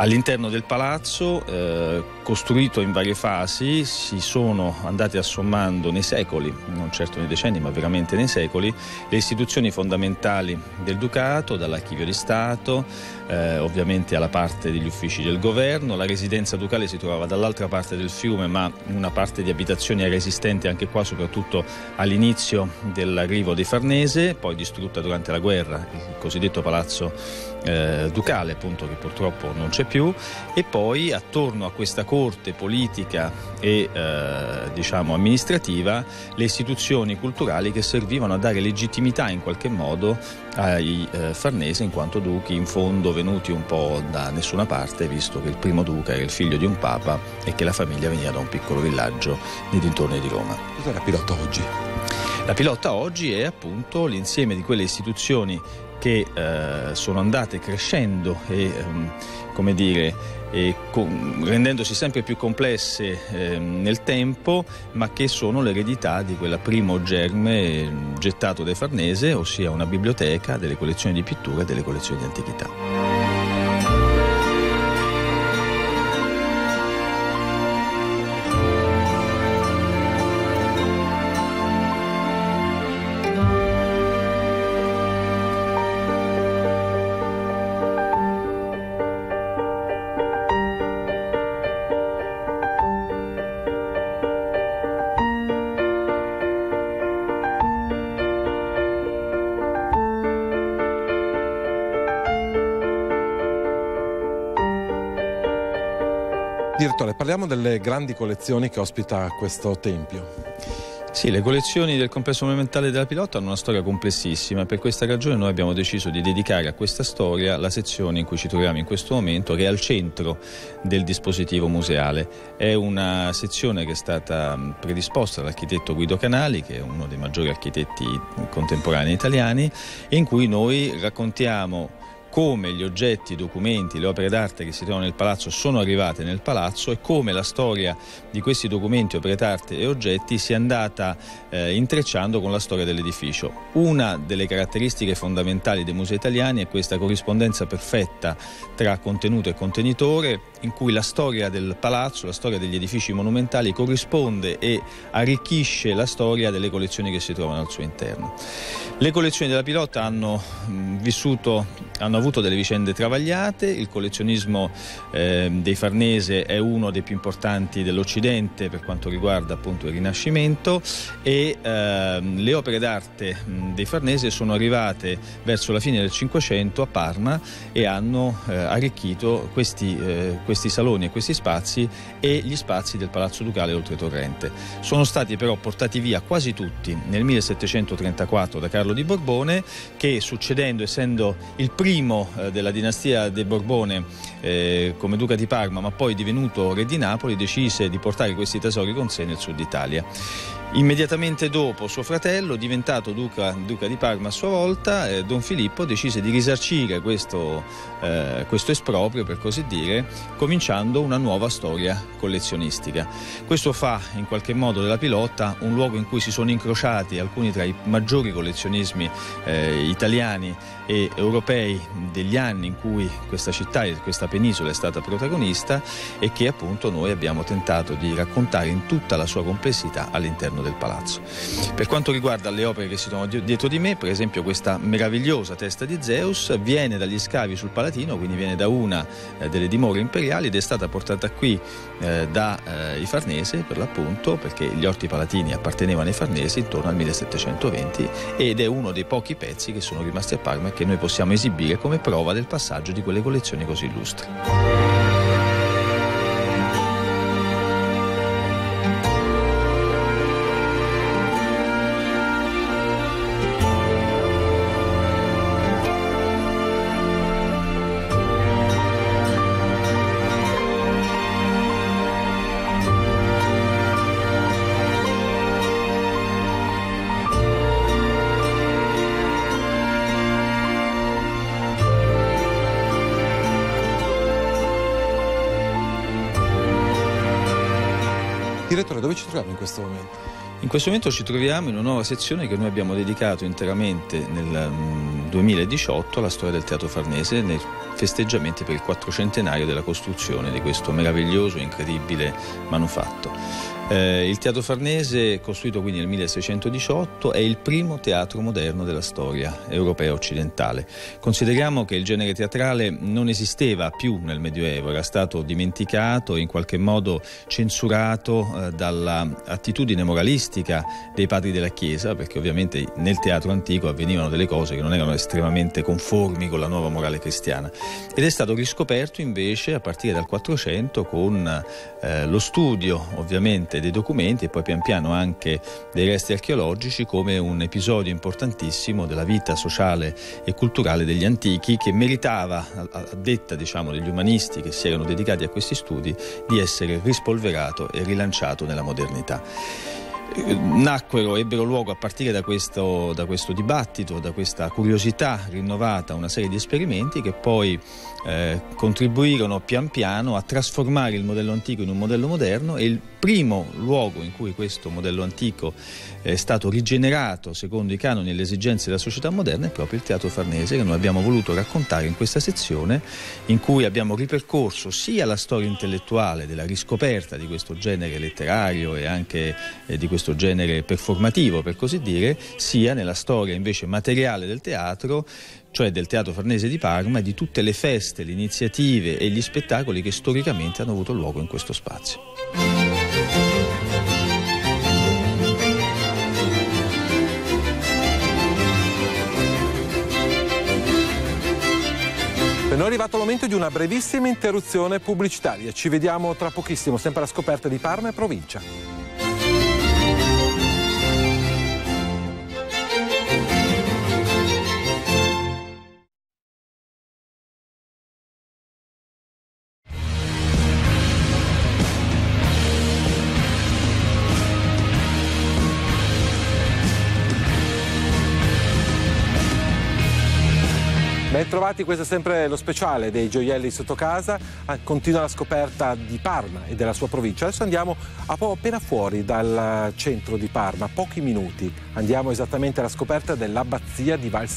Speaker 5: All'interno del palazzo, eh, costruito in varie fasi, si sono andate assommando nei secoli, non certo nei decenni, ma veramente nei secoli, le istituzioni fondamentali del Ducato, dall'archivio di Stato, eh, ovviamente alla parte degli uffici del governo. La residenza ducale si trovava dall'altra parte del fiume, ma una parte di abitazioni era esistente anche qua, soprattutto all'inizio dell'arrivo dei Farnese, poi distrutta durante la guerra, il cosiddetto palazzo eh, ducale, appunto, che purtroppo non c'è più, e poi attorno a questa corte politica e eh, diciamo amministrativa le istituzioni culturali che servivano a dare legittimità in qualche modo ai eh, Farnese in quanto duchi in fondo venuti un po' da nessuna parte visto che il primo duca era il figlio di un papa e che la famiglia veniva da un piccolo villaggio nei dintorni di Roma.
Speaker 1: Cos'è la Pilotta oggi?
Speaker 5: La Pilotta oggi è appunto l'insieme di quelle istituzioni che eh, sono andate crescendo e, ehm, come dire, e con, rendendosi sempre più complesse eh, nel tempo, ma che sono l'eredità di quel primo germe gettato dai Farnese, ossia una biblioteca, delle collezioni di pittura e delle collezioni di antichità.
Speaker 1: Parliamo delle grandi collezioni che ospita questo tempio.
Speaker 5: Sì, le collezioni del complesso monumentale della Pilota hanno una storia complessissima. Per questa ragione noi abbiamo deciso di dedicare a questa storia la sezione in cui ci troviamo in questo momento, che è al centro del dispositivo museale. È una sezione che è stata predisposta dall'architetto Guido Canali, che è uno dei maggiori architetti contemporanei italiani, in cui noi raccontiamo come gli oggetti, i documenti, le opere d'arte che si trovano nel palazzo sono arrivate nel palazzo e come la storia di questi documenti, opere d'arte e oggetti si è andata eh, intrecciando con la storia dell'edificio. Una delle caratteristiche fondamentali dei musei italiani è questa corrispondenza perfetta tra contenuto e contenitore in cui la storia del palazzo, la storia degli edifici monumentali corrisponde e arricchisce la storia delle collezioni che si trovano al suo interno. Le collezioni della Pilota hanno mh, vissuto, hanno avuto delle vicende travagliate, il collezionismo eh, dei Farnese è uno dei più importanti dell'Occidente per quanto riguarda appunto il Rinascimento e eh, le opere d'arte dei Farnese sono arrivate verso la fine del Cinquecento a Parma e hanno eh, arricchito questi eh, questi saloni e questi spazi e gli spazi del Palazzo Ducale Oltretorrente. Sono stati però portati via quasi tutti nel 1734 da Carlo di Borbone che succedendo, essendo il primo eh, della dinastia dei Borbone eh, come duca di Parma ma poi divenuto re di Napoli, decise di portare questi tesori con sé nel sud Italia. Immediatamente dopo suo fratello, diventato duca, duca di Parma a sua volta, eh, Don Filippo decise di risarcire questo, eh, questo, esproprio, per così dire, cominciando una nuova storia collezionistica. Questo fa in qualche modo della Pilotta un luogo in cui si sono incrociati alcuni tra i maggiori collezionismi eh, italiani e europei degli anni in cui questa città e questa penisola è stata protagonista e che appunto noi abbiamo tentato di raccontare in tutta la sua complessità all'interno del palazzo. Per quanto riguarda le opere che si trovano dietro di me, per esempio questa meravigliosa testa di Zeus viene dagli scavi sul Palatino, quindi viene da una eh, delle dimore imperiali ed è stata portata qui eh, dai eh, Farnese per l'appunto perché gli orti palatini appartenevano ai Farnesi intorno al 1720 ed è uno dei pochi pezzi che sono rimasti a Parma che noi possiamo esibire come prova del passaggio di quelle collezioni così illustri.
Speaker 1: Ci troviamo in questo momento?
Speaker 5: In questo momento ci troviamo in una nuova sezione che noi abbiamo dedicato interamente nel 2018 mm, alla storia del Teatro Farnese nei festeggiamenti per il quattrocentenario della costruzione di questo meraviglioso e incredibile manufatto. Eh, il Teatro Farnese, costruito quindi nel 1618, è il primo teatro moderno della storia europea occidentale. Consideriamo che il genere teatrale non esisteva più nel Medioevo, era stato dimenticato e in qualche modo censurato eh, dall'attitudine moralistica dei padri della Chiesa, perché ovviamente nel teatro antico avvenivano delle cose che non erano estremamente conformi con la nuova morale cristiana. Ed è stato riscoperto invece a partire dal 400 con eh, lo studio ovviamente parte dei documenti e poi pian piano anche dei resti archeologici come un episodio importantissimo della vita sociale e culturale degli antichi che meritava, a detta diciamo, degli umanisti che si erano dedicati a questi studi, di essere rispolverato e rilanciato nella modernità. Nacquero, ebbero luogo a partire da questo, da questo, dibattito, da questa curiosità rinnovata, una serie di esperimenti che poi eh, contribuirono pian piano a trasformare il modello antico in un modello moderno e il primo luogo in cui questo modello antico è stato rigenerato secondo i canoni e le esigenze della società moderna è proprio il Teatro Farnese che noi abbiamo voluto raccontare in questa sezione in cui abbiamo ripercorso sia la storia intellettuale della riscoperta di questo genere letterario e anche eh, di questo genere performativo per così dire, sia nella storia invece materiale del teatro cioè del Teatro Farnese di Parma e di tutte le feste, le iniziative e gli spettacoli che storicamente hanno avuto luogo in questo spazio.
Speaker 1: noi è arrivato il momento di una brevissima interruzione pubblicitaria. Ci vediamo tra pochissimo, sempre alla scoperta di Parma e provincia. Trovati, questo è sempre lo speciale dei gioielli sotto casa, continua la scoperta di Parma e della sua provincia. Adesso andiamo appena fuori dal centro di Parma, pochi minuti, andiamo esattamente alla scoperta dell'abbazia di Val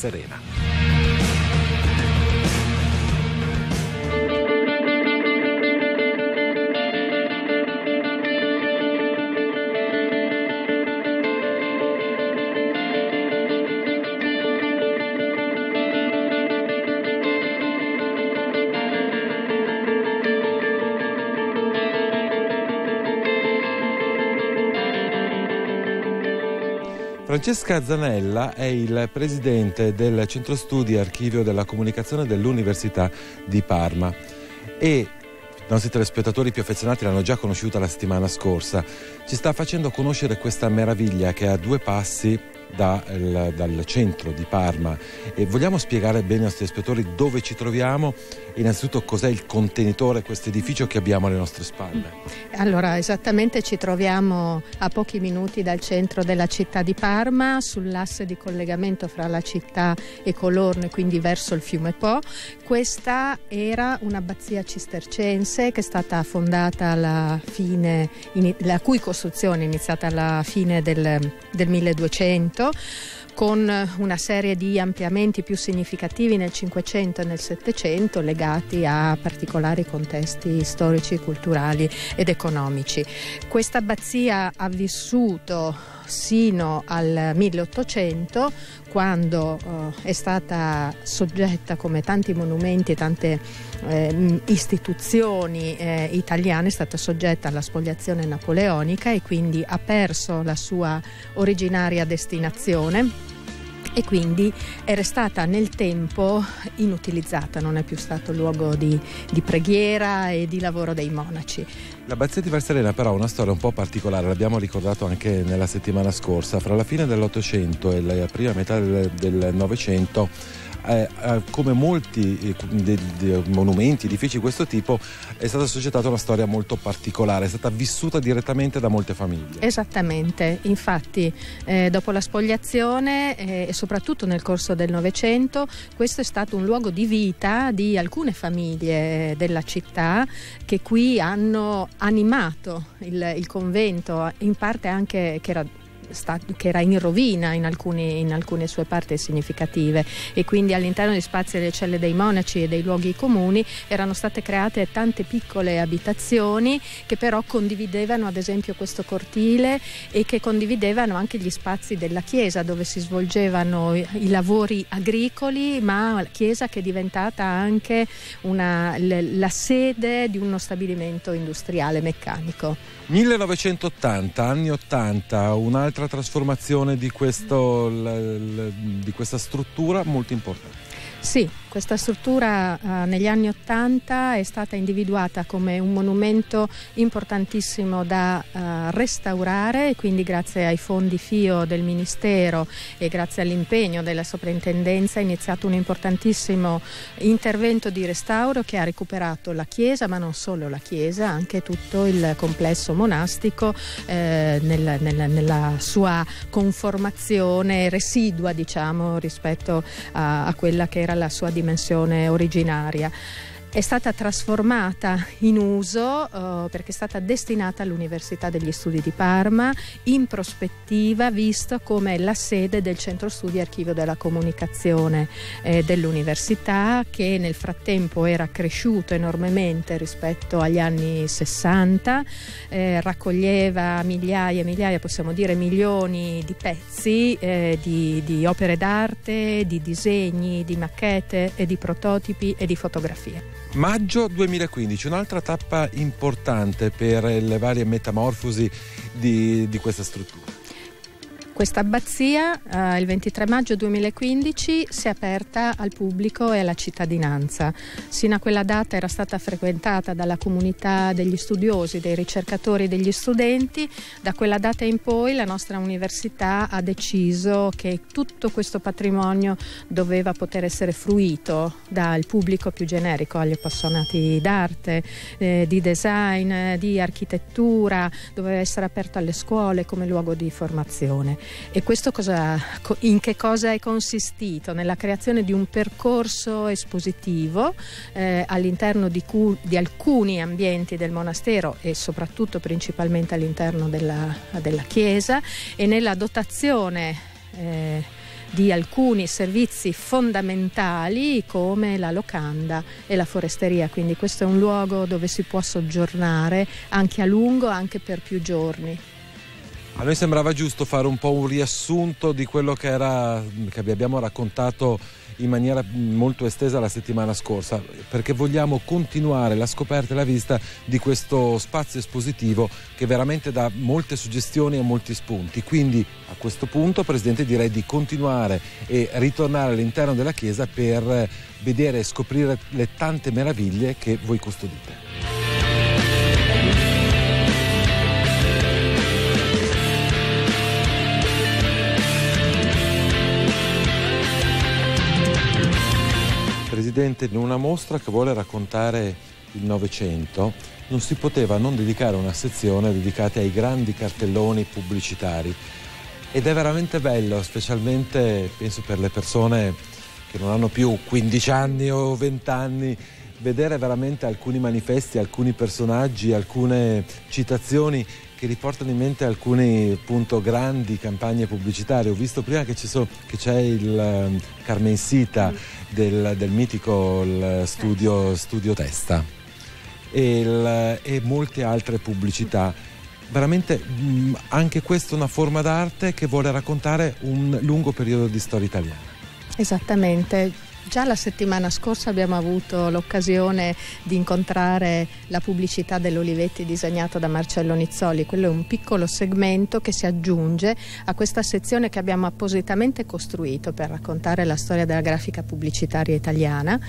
Speaker 1: Francesca Zanella è il presidente del Centro Studi Archivio della Comunicazione dell'Università di Parma e i nostri telespettatori più affezionati l'hanno già conosciuta la settimana scorsa. Ci sta facendo conoscere questa meraviglia che ha due passi da, il, dal centro di Parma e vogliamo spiegare bene ai nostri spettatori dove ci troviamo innanzitutto cos'è il contenitore, questo edificio che abbiamo alle nostre spalle.
Speaker 6: Allora esattamente ci troviamo a pochi minuti dal centro della città di Parma sull'asse di collegamento fra la città e Colorno e quindi verso il fiume Po. Questa era un'abbazia cistercense che è stata fondata alla fine, la cui costruzione è iniziata alla fine del, del 1200 Cinquecento con una serie di ampliamenti più significativi nel Cinquecento e nel Settecento legati a particolari contesti storici, culturali ed economici. Questa abbazia ha vissuto sino al 1800 quando eh, è stata soggetta come tanti monumenti e tante eh, istituzioni eh, italiane è stata soggetta alla spoliazione napoleonica e quindi ha perso la sua originaria destinazione e quindi è restata nel tempo inutilizzata, non è più stato luogo di, di preghiera e di lavoro dei monaci.
Speaker 1: L'abbazia di Valserena però ha una storia un po' particolare, l'abbiamo ricordato anche nella settimana scorsa, fra la fine dell'Ottocento e la prima metà del Novecento eh, eh, come molti eh, de, de monumenti, edifici di questo tipo, è stata associata una storia molto particolare, è stata vissuta direttamente da molte famiglie.
Speaker 6: Esattamente, infatti eh, dopo la spogliazione eh, e soprattutto nel corso del Novecento questo è stato un luogo di vita di alcune famiglie della città che qui hanno animato il, il convento, in parte anche che era che era in rovina in, alcuni, in, alcune sue parti significative e quindi all'interno degli spazi delle celle dei monaci e dei luoghi comuni erano state create tante piccole abitazioni che però condividevano ad esempio questo cortile e che condividevano anche gli spazi della chiesa dove si svolgevano i lavori agricoli ma la chiesa che è diventata anche una, la sede di uno stabilimento industriale meccanico.
Speaker 1: 1980, anni 80, un'altra trasformazione di, questo, di questa struttura molto importante.
Speaker 6: Sì, questa struttura eh, negli anni Ottanta è stata individuata come un monumento importantissimo da eh, restaurare e quindi grazie ai fondi FIO del Ministero e grazie all'impegno della soprintendenza è iniziato un importantissimo intervento di restauro che ha recuperato la chiesa, ma non solo la chiesa, anche tutto il complesso monastico eh, nel, nel, nella sua conformazione residua diciamo, rispetto a, a quella che era la sua dimensione dimensione originaria è stata trasformata in uso eh, perché è stata destinata all'Università degli Studi di Parma in prospettiva visto come la sede del Centro Studi Archivio della Comunicazione eh, dell'Università che nel frattempo era cresciuto enormemente rispetto agli anni 60, eh, raccoglieva migliaia e migliaia, possiamo dire milioni di pezzi eh, di, di opere d'arte, di disegni, di macchete e di prototipi e di fotografie.
Speaker 1: Maggio 2015, un'altra tappa importante per le varie metamorfosi di, di questa struttura.
Speaker 6: Questa abbazia eh, il 23 maggio 2015 si è aperta al pubblico e alla cittadinanza. Sino a quella data era stata frequentata dalla comunità degli studiosi, dei ricercatori e degli studenti. Da quella data in poi la nostra università ha deciso che tutto questo patrimonio doveva poter essere fruito dal pubblico più generico, agli appassionati d'arte, eh, di design, di architettura, doveva essere aperto alle scuole come luogo di formazione. E questo cosa, in che cosa è consistito? Nella creazione di un percorso espositivo eh, all'interno di, cu- di, alcuni ambienti del monastero e soprattutto principalmente all'interno della, della chiesa e nella dotazione eh, di alcuni servizi fondamentali come la locanda e la foresteria, quindi questo è un luogo dove si può soggiornare anche a lungo, anche per più giorni.
Speaker 1: A noi sembrava giusto fare un po' un riassunto di quello che, era, che vi abbiamo raccontato in maniera molto estesa la settimana scorsa, perché vogliamo continuare la scoperta e la visita di questo spazio espositivo che veramente dà molte suggestioni e molti spunti. Quindi a questo punto, Presidente, direi di continuare e ritornare all'interno della chiesa per vedere e scoprire le tante meraviglie che voi custodite. Presidente, in una mostra che vuole raccontare il Novecento non si poteva non dedicare una sezione dedicata ai grandi cartelloni pubblicitari. Ed è veramente bello, specialmente penso per le persone che non hanno più 15 anni o 20 anni, vedere veramente alcuni manifesti, alcuni personaggi, alcune citazioni che riportano in mente alcune appunto, grandi campagne pubblicitarie. Ho visto prima che, so, che c'è il um, Carmen Sita mm. del, del, mitico studio, studio, Testa e, il, e molte altre pubblicità veramente mh, mm, anche questa è una forma d'arte che vuole raccontare un lungo periodo di storia italiana.
Speaker 6: Esattamente, Già la settimana scorsa abbiamo avuto l'occasione di incontrare la pubblicità dell'Olivetti disegnata da Marcello Nizzoli. Quello è un piccolo segmento che si aggiunge a questa sezione che abbiamo appositamente costruito per raccontare la storia della grafica pubblicitaria italiana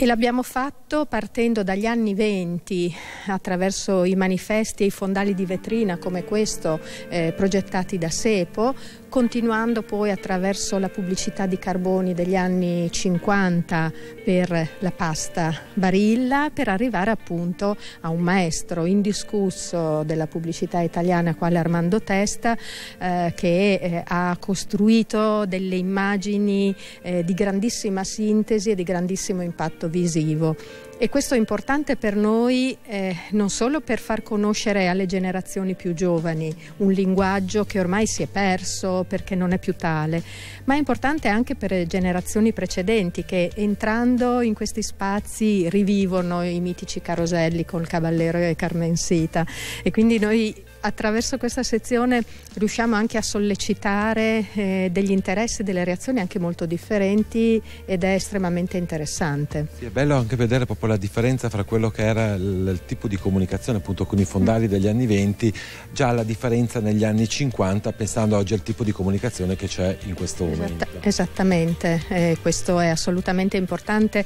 Speaker 6: e l'abbiamo fatto partendo dagli anni 20 attraverso i manifesti e i fondali di vetrina come questo eh, progettati da Sepo, continuando poi attraverso la pubblicità di Carboni degli anni 50 per la pasta Barilla per arrivare appunto a un maestro indiscusso della pubblicità italiana quale Armando Testa eh, che eh, ha costruito delle immagini eh, di grandissima sintesi e di grandissimo impatto visivo E questo è importante per noi eh, non solo per far conoscere alle generazioni più giovani un linguaggio che ormai si è perso perché non è più tale, ma è importante anche per generazioni precedenti che entrando in questi spazi rivivono i mitici caroselli con il Cavallero e Carmensita e quindi noi attraverso questa sezione riusciamo anche a sollecitare eh, degli interessi, delle reazioni anche molto differenti ed è estremamente interessante.
Speaker 1: Sì, è bello anche vedere proprio la differenza fra quello che era il, il tipo di comunicazione appunto con i fondali mm. degli anni 20, già la differenza negli anni 50 pensando oggi al tipo di comunicazione che c'è in questo momento.
Speaker 6: esattamente, eh, questo è assolutamente importante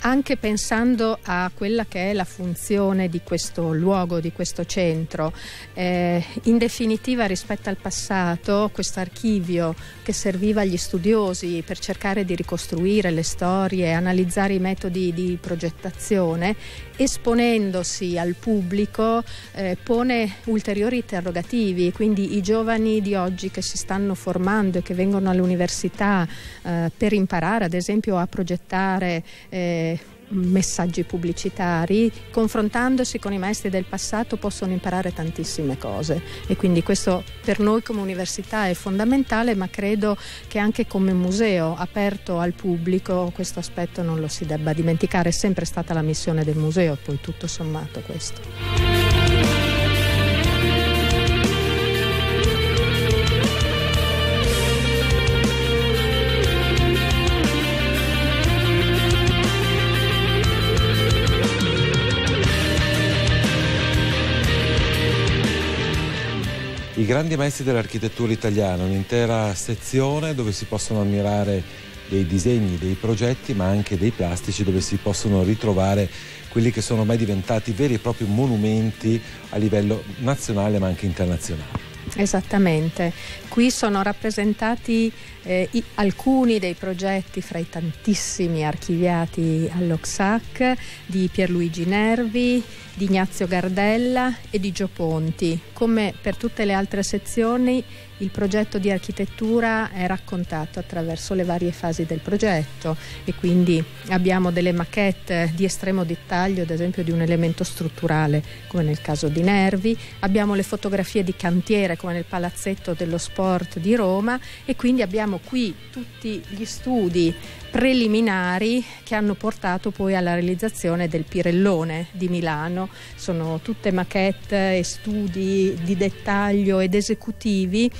Speaker 6: anche pensando a quella che è la funzione di questo luogo, di questo centro. Eh, in definitiva rispetto al passato questo archivio che serviva agli studiosi per cercare di ricostruire le storie, analizzare i metodi di progettazione, esponendosi al pubblico eh, pone ulteriori interrogativi, quindi i giovani di oggi che si stanno formando e che vengono all'università eh, per imparare ad esempio a progettare eh, messaggi pubblicitari, confrontandosi con i maestri del passato possono imparare tantissime cose e quindi questo per noi come università è fondamentale, ma credo che anche come museo aperto al pubblico questo aspetto non lo si debba dimenticare, è sempre stata la missione del museo, poi tutto sommato questo.
Speaker 1: I grandi maestri dell'architettura italiana, un'intera sezione dove si possono ammirare dei disegni, dei progetti, ma anche dei plastici dove si possono ritrovare quelli che sono ormai diventati veri e propri monumenti a livello nazionale ma anche internazionale.
Speaker 6: Esattamente, qui sono rappresentati eh, i, alcuni dei progetti fra i tantissimi archiviati all'Oxac di Pierluigi Nervi, di Ignazio Gardella e di Gio Ponti. Come per tutte le altre sezioni, il progetto di architettura è raccontato attraverso le varie fasi del progetto e quindi abbiamo delle maquette di estremo dettaglio, ad esempio di un elemento strutturale come nel caso di Nervi, abbiamo le fotografie di cantiere come nel palazzetto dello sport di Roma e quindi abbiamo qui tutti gli studi preliminari che hanno portato poi alla realizzazione del Pirellone di Milano. Sono tutte maquette e studi di dettaglio ed esecutivi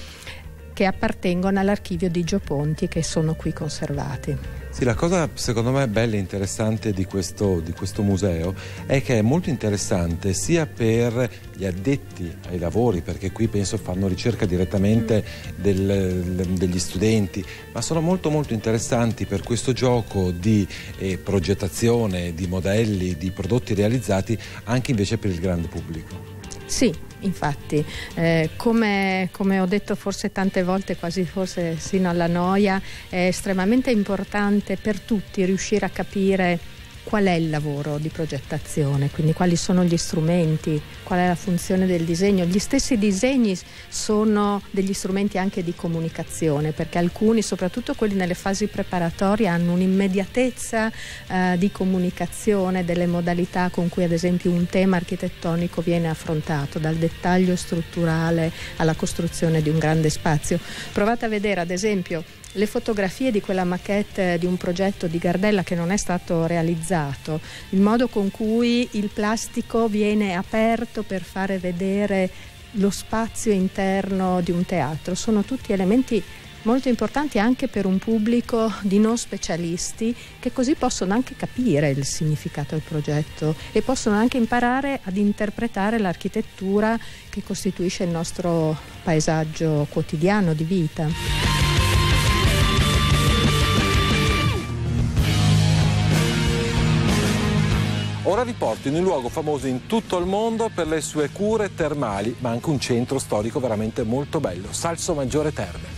Speaker 6: che appartengono all'archivio di Gio Ponti che sono qui conservati.
Speaker 1: Sì, la cosa secondo me bella e interessante di questo, di questo, museo è che è molto interessante sia per gli addetti ai lavori, perché qui penso fanno ricerca direttamente del, degli studenti, ma sono molto molto interessanti per questo gioco di eh, progettazione, di modelli, di prodotti realizzati anche invece per il grande pubblico.
Speaker 6: Sì, infatti, eh, come, come, ho detto forse tante volte, quasi forse sino alla noia, è estremamente importante per tutti riuscire a capire qual è il lavoro di progettazione, quindi quali sono gli strumenti, qual è la funzione del disegno. Gli stessi disegni sono degli strumenti anche di comunicazione, perché alcuni, soprattutto quelli nelle fasi preparatorie, hanno un'immediatezza eh, di comunicazione delle modalità con cui ad esempio un tema architettonico viene affrontato, dal dettaglio strutturale alla costruzione di un grande spazio. Provate a vedere ad esempio le fotografie di quella maquette di un progetto di Gardella che non è stato realizzato, il modo con cui il plastico viene aperto per fare vedere lo spazio interno di un teatro, sono tutti elementi molto importanti anche per un pubblico di non specialisti che così possono anche capire il significato del progetto e possono anche imparare ad interpretare l'architettura che costituisce il nostro paesaggio quotidiano di vita.
Speaker 1: Ora vi porto in un luogo famoso in tutto il mondo per le sue cure termali, ma anche un centro storico veramente molto bello, Salso Maggiore Terme.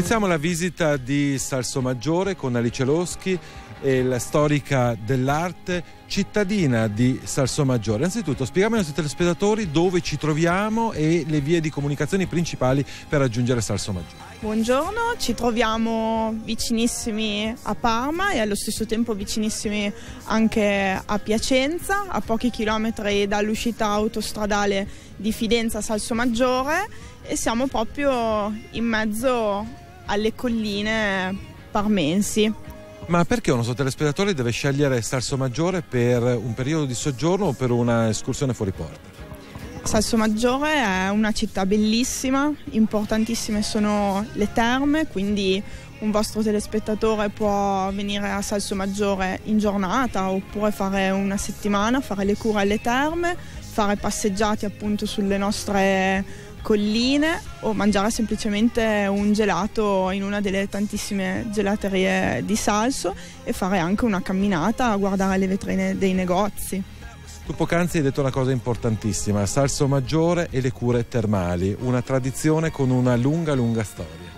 Speaker 1: Iniziamo la visita di Salsomaggiore con Alice Loschi la storica dell'arte cittadina di Salsomaggiore. Innanzitutto spieghiamo ai nostri telespettatori dove ci troviamo e le vie di comunicazione principali per raggiungere Salsomaggiore.
Speaker 7: Buongiorno, ci troviamo vicinissimi a Parma e allo stesso tempo vicinissimi anche a Piacenza, a pochi chilometri dall'uscita autostradale di Fidenza Salsomaggiore e siamo proprio in mezzo alle colline parmensi.
Speaker 1: Ma perché un nostro telespettatore deve scegliere Salsomaggiore per un periodo di soggiorno o per un'escursione fuori porta?
Speaker 7: Salsomaggiore è una città bellissima, importantissime sono le terme, quindi un vostro telespettatore può venire a Salsomaggiore in giornata oppure fare una settimana, fare le cure alle terme, fare passeggiati appunto sulle nostre colline o mangiare semplicemente un gelato in una delle tantissime gelaterie di Salso e fare anche una camminata a guardare le vetrine dei negozi.
Speaker 1: Tu poc'anzi hai detto una cosa importantissima, Salso Maggiore e le cure termali, una tradizione con una lunga lunga storia.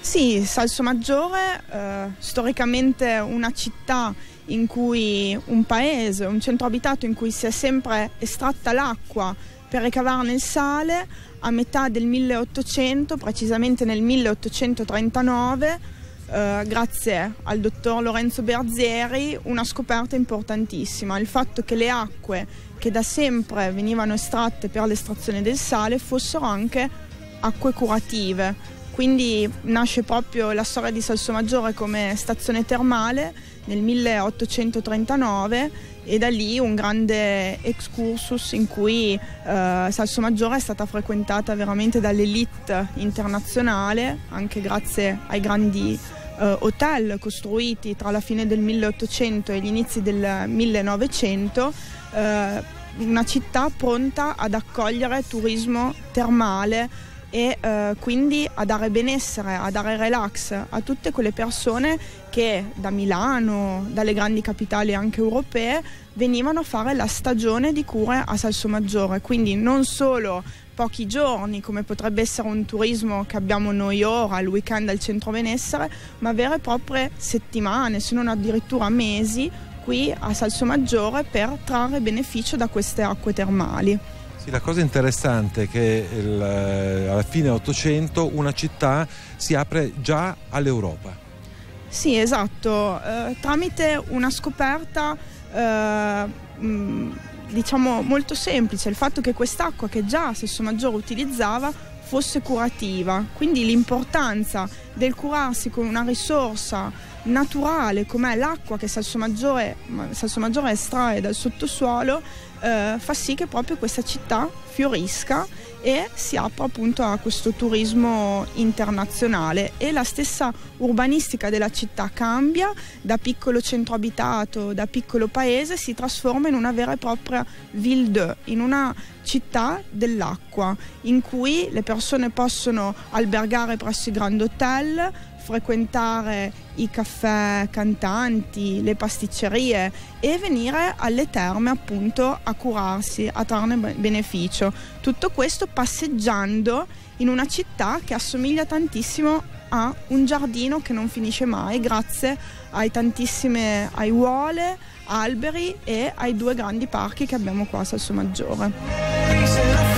Speaker 7: Sì, Salso Maggiore, eh, storicamente una città in cui un paese, un centro abitato in cui si è sempre estratta l'acqua per ricavarne il sale, a metà del 1800, precisamente nel 1839, eh, grazie al dottor Lorenzo Berzieri, una scoperta importantissima, il fatto che le acque che da sempre venivano estratte per l'estrazione del sale fossero anche acque curative. Quindi nasce proprio la storia di Salsomaggiore come stazione termale nel 1839 e da lì un grande excursus in cui eh, Salsomaggiore è stata frequentata veramente dall'elite internazionale, anche grazie ai grandi eh, hotel costruiti tra la fine del 1800 e gli inizi del 1900. Eh, una città pronta ad accogliere turismo termale e eh, quindi a dare benessere, a dare relax a tutte quelle persone che da Milano, dalle grandi capitali anche europee, venivano a fare la stagione di cure a Salsomaggiore, quindi non solo pochi giorni come potrebbe essere un turismo che abbiamo noi ora, il weekend al centro benessere, ma vere e proprie settimane, se non addirittura mesi qui a Salsomaggiore per trarre beneficio da queste acque termali.
Speaker 1: Sì, la cosa interessante è che il, eh, alla fine 800 una città si apre già all'Europa.
Speaker 7: Sì, esatto, eh, tramite una scoperta eh, diciamo molto semplice, il fatto che quest'acqua che già Sesso Maggiore utilizzava fosse curativa, quindi l'importanza del curarsi con una risorsa naturale come l'acqua che Salsomaggiore, Salsomaggiore estrae dal sottosuolo eh, fa sì che proprio questa città fiorisca e si apra appunto a questo turismo internazionale. E la stessa urbanistica della città cambia. Da piccolo centro abitato, da piccolo paese si trasforma in una vera e propria ville de, in una città dell'acqua in cui le persone possono albergare presso i grandi hotel, frequentare i caffè cantanti, le pasticcerie e venire alle terme appunto a curarsi, a trarne beneficio. Tutto questo passeggiando in una città che assomiglia tantissimo a un giardino che non finisce mai grazie ai tantissime aiuole, alberi e ai due grandi parchi che abbiamo qua a Salsomaggiore.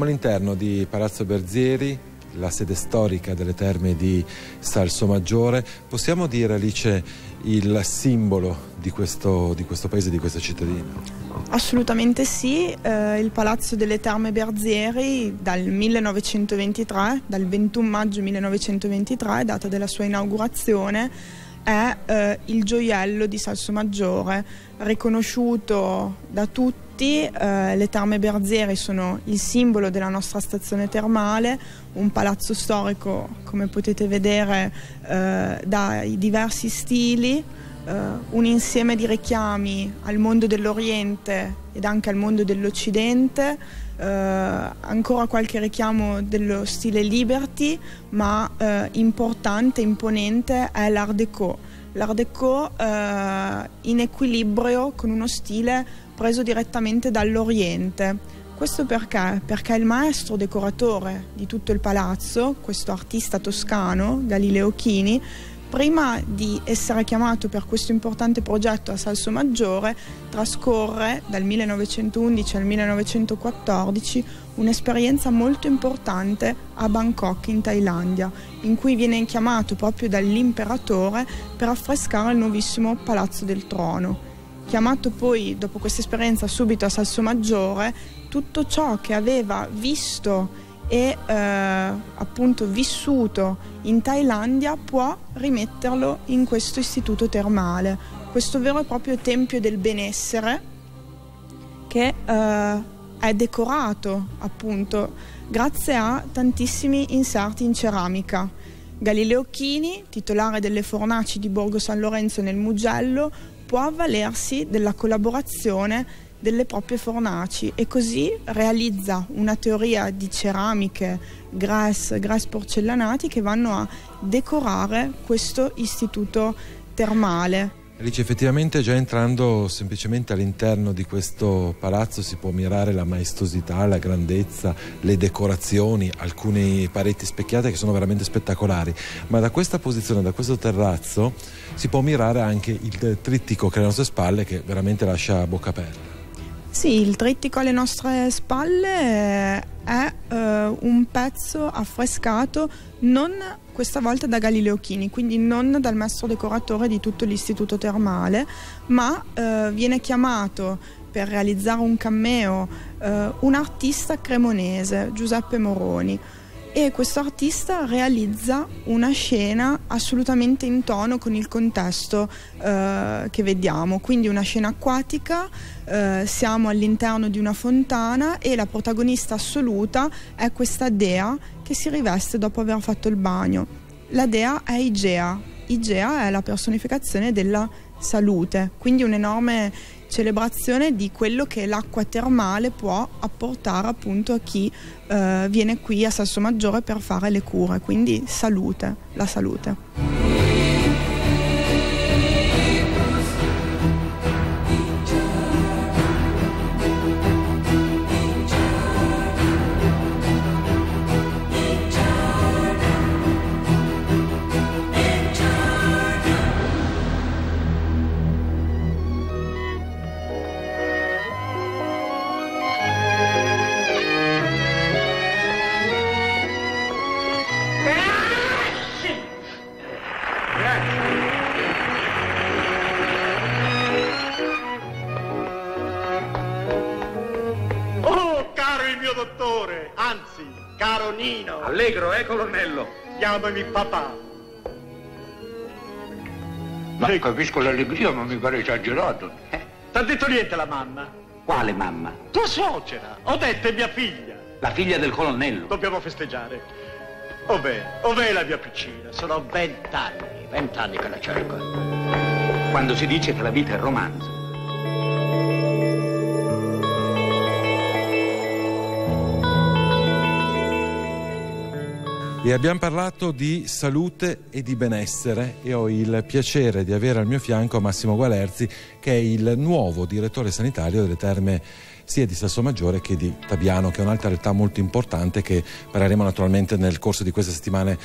Speaker 1: Siamo all'interno di Palazzo Berzieri, la sede storica delle terme di Salsomaggiore. Possiamo dire, Alice, il simbolo di questo, di questo paese, di questa cittadina?
Speaker 7: Assolutamente sì, eh, il Palazzo delle Terme Berzieri dal 1923, dal 21 maggio 1923, data della sua inaugurazione, è eh, il gioiello di Salsomaggiore, riconosciuto da tutti. Eh, le Terme Berzieri sono il simbolo della nostra stazione termale, un palazzo storico, come potete vedere, eh, dai diversi stili. Uh, un insieme di richiami al mondo dell'Oriente ed anche al mondo dell'Occidente, uh, ancora qualche richiamo dello stile Liberty, ma uh, importante, imponente è l'Art Deco. L'Art Deco in equilibrio con uno stile preso direttamente dall'Oriente. Questo perché? Perché il maestro decoratore di tutto il palazzo, questo artista toscano, Galileo Chini, prima di essere chiamato per questo importante progetto a Salso Maggiore, trascorre dal 1911 al 1914 un'esperienza molto importante a Bangkok in Thailandia, in cui viene chiamato proprio dall'imperatore per affrescare il nuovissimo Palazzo del Trono. Chiamato poi dopo questa esperienza subito a Salso Maggiore, tutto ciò che aveva visto e eh, appunto vissuto in Thailandia può rimetterlo in questo istituto termale, questo vero e proprio tempio del benessere che eh, è decorato appunto grazie a tantissimi inserti in ceramica. Galileo Chini, titolare delle fornaci di Borgo San Lorenzo nel Mugello, può avvalersi della collaborazione delle proprie fornaci e così realizza una teoria di ceramiche, grass, grass porcellanati che vanno a decorare questo istituto termale.
Speaker 1: Alice, effettivamente già entrando semplicemente all'interno di questo palazzo si può mirare la maestosità, la grandezza, le decorazioni, alcune pareti specchiate che sono veramente spettacolari, ma da questa posizione, da questo terrazzo, si può mirare anche il trittico che è alle nostre spalle che veramente lascia a bocca aperta.
Speaker 7: Sì, il trittico alle nostre spalle è uh, un pezzo affrescato non questa volta da Galileo Chini, quindi non dal maestro decoratore di tutto l'istituto termale, ma uh, viene chiamato per realizzare un cameo uh, un artista cremonese, Giuseppe Moroni e questo artista realizza una scena assolutamente in tono con il contesto eh, che vediamo, quindi una scena acquatica, eh, siamo all'interno di una fontana e la protagonista assoluta è questa dea che si riveste dopo aver fatto il bagno. La dea è Igea, Igea è la personificazione della salute, quindi un'enorme celebrazione di quello che l'acqua termale può apportare appunto a chi eh, viene qui a Sasso Maggiore per fare le cure, quindi salute, la salute.
Speaker 8: Chiamami papà.
Speaker 9: Ma sì. capisco l'allegria, ma mi pare esagerato.
Speaker 8: Eh? T'ha detto niente la mamma?
Speaker 9: Quale mamma?
Speaker 8: Tua suocera. Ho detto è mia figlia.
Speaker 9: La figlia del colonnello.
Speaker 8: Dobbiamo festeggiare. Ov'è? Ov'è la mia piccina? Sono vent'anni, vent'anni che la cerco.
Speaker 9: Quando si dice che la vita è romanzo,
Speaker 1: E abbiamo parlato di salute e di benessere e ho il piacere di avere al mio fianco Massimo Gualerzi che è il nuovo direttore sanitario delle terme sia di Sasso Maggiore che di Tabiano, che è un'altra realtà molto importante che parleremo naturalmente nel corso di queste settimane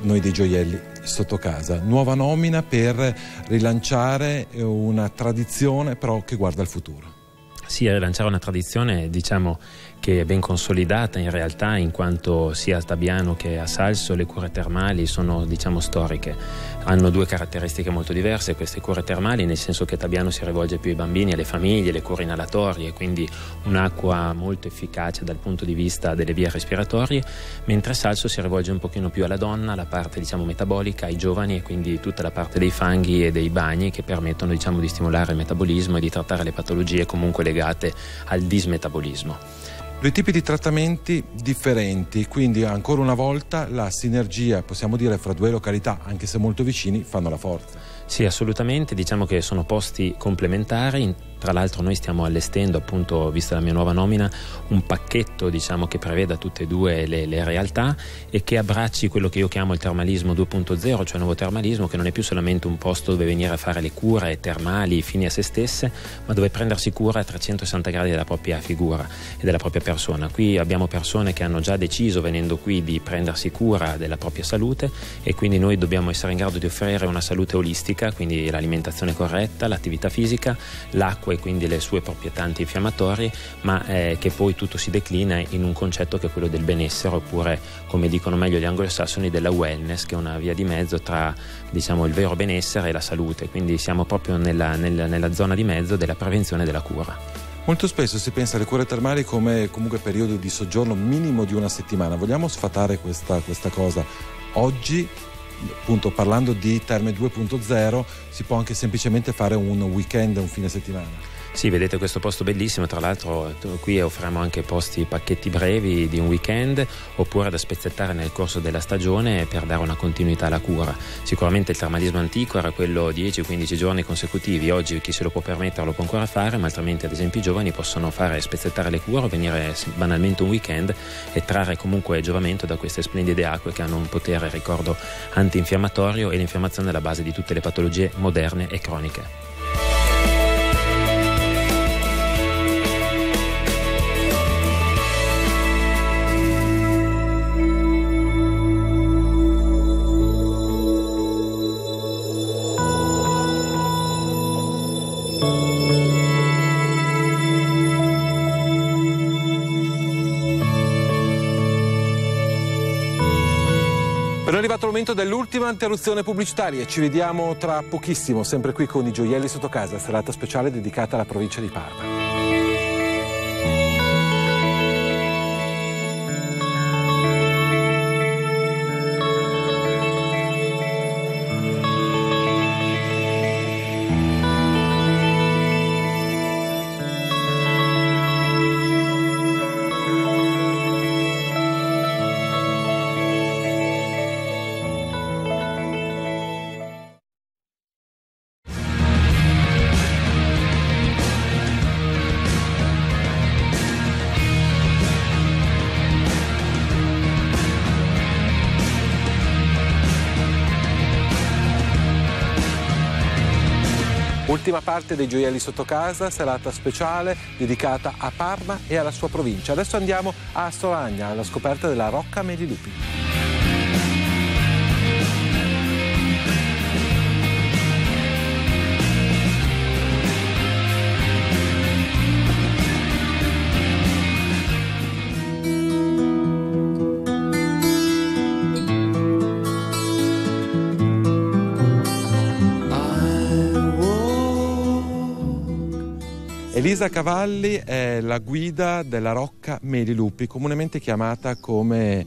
Speaker 1: noi dei gioielli sotto casa. Nuova nomina per rilanciare una tradizione però che guarda al futuro.
Speaker 10: Sì, rilanciare una tradizione diciamo che è ben consolidata in realtà in quanto sia a Stabiano che a Salso le cure termali sono diciamo storiche. Hanno due caratteristiche molto diverse queste cure termali, nel senso che Tabiano si rivolge più ai bambini, alle famiglie, alle cure inalatorie, quindi un'acqua molto efficace dal punto di vista delle vie respiratorie, mentre Salso si rivolge un pochino più alla donna, alla parte diciamo metabolica, ai giovani e quindi tutta la parte dei fanghi e dei bagni che permettono diciamo di stimolare il metabolismo e di trattare le patologie comunque legate al dismetabolismo.
Speaker 1: Due tipi di trattamenti differenti, quindi ancora una volta la sinergia, possiamo dire, fra due località, anche se molto vicini, fanno la forza.
Speaker 10: Sì, assolutamente, diciamo che sono posti complementari tra l'altro noi stiamo allestendo, appunto, vista la mia nuova nomina, un pacchetto diciamo, che preveda tutte e due le, le, realtà e che abbracci quello che io chiamo il termalismo 2.0, cioè il nuovo termalismo che non è più solamente un posto dove venire a fare le cure termali fini a se stesse, ma dove prendersi cura a 360 gradi della propria figura e della propria persona. Qui abbiamo persone che hanno già deciso venendo qui di prendersi cura della propria salute e quindi noi dobbiamo essere in grado di offrire una salute olistica, quindi l'alimentazione corretta, l'attività fisica, l'acqua e quindi le sue proprietà antinfiammatorie, ma eh, che poi tutto si declina in un concetto che è quello del benessere, oppure come dicono meglio gli anglosassoni della wellness, che è una via di mezzo tra diciamo, il vero benessere e la salute. Quindi siamo proprio nella, nella, nella zona di mezzo della prevenzione e della cura.
Speaker 1: Molto spesso si pensa alle cure termali come comunque periodo di soggiorno minimo di una settimana. Vogliamo sfatare questa, questa cosa? Oggi appunto parlando di Terme 2.0 si può anche semplicemente fare un weekend, un fine settimana.
Speaker 10: Sì, vedete questo posto bellissimo, tra l'altro qui offriamo anche posti, pacchetti brevi di un weekend oppure da spezzettare nel corso della stagione per dare una continuità alla cura. Sicuramente il termalismo antico era quello 10-15 giorni consecutivi, oggi chi se lo può permettere lo può ancora fare, ma altrimenti ad esempio i giovani possono fare spezzettare le cure venire banalmente un weekend e trarre comunque giovamento da queste splendide acque che hanno un potere, ricordo, antinfiammatorio e l'infiammazione è la base di tutte le patologie moderne e croniche.
Speaker 1: Momento dell'ultima interruzione pubblicitaria. Ci vediamo tra pochissimo, sempre qui con i gioielli sotto casa, serata speciale dedicata alla provincia di Parma. Parte dei gioielli sotto casa, serata speciale dedicata a Parma e alla sua provincia. Adesso andiamo a Soragna, alla scoperta della Rocca Medilupi. Elisa Cavalli è la guida della Rocca Melilupi, comunemente chiamata come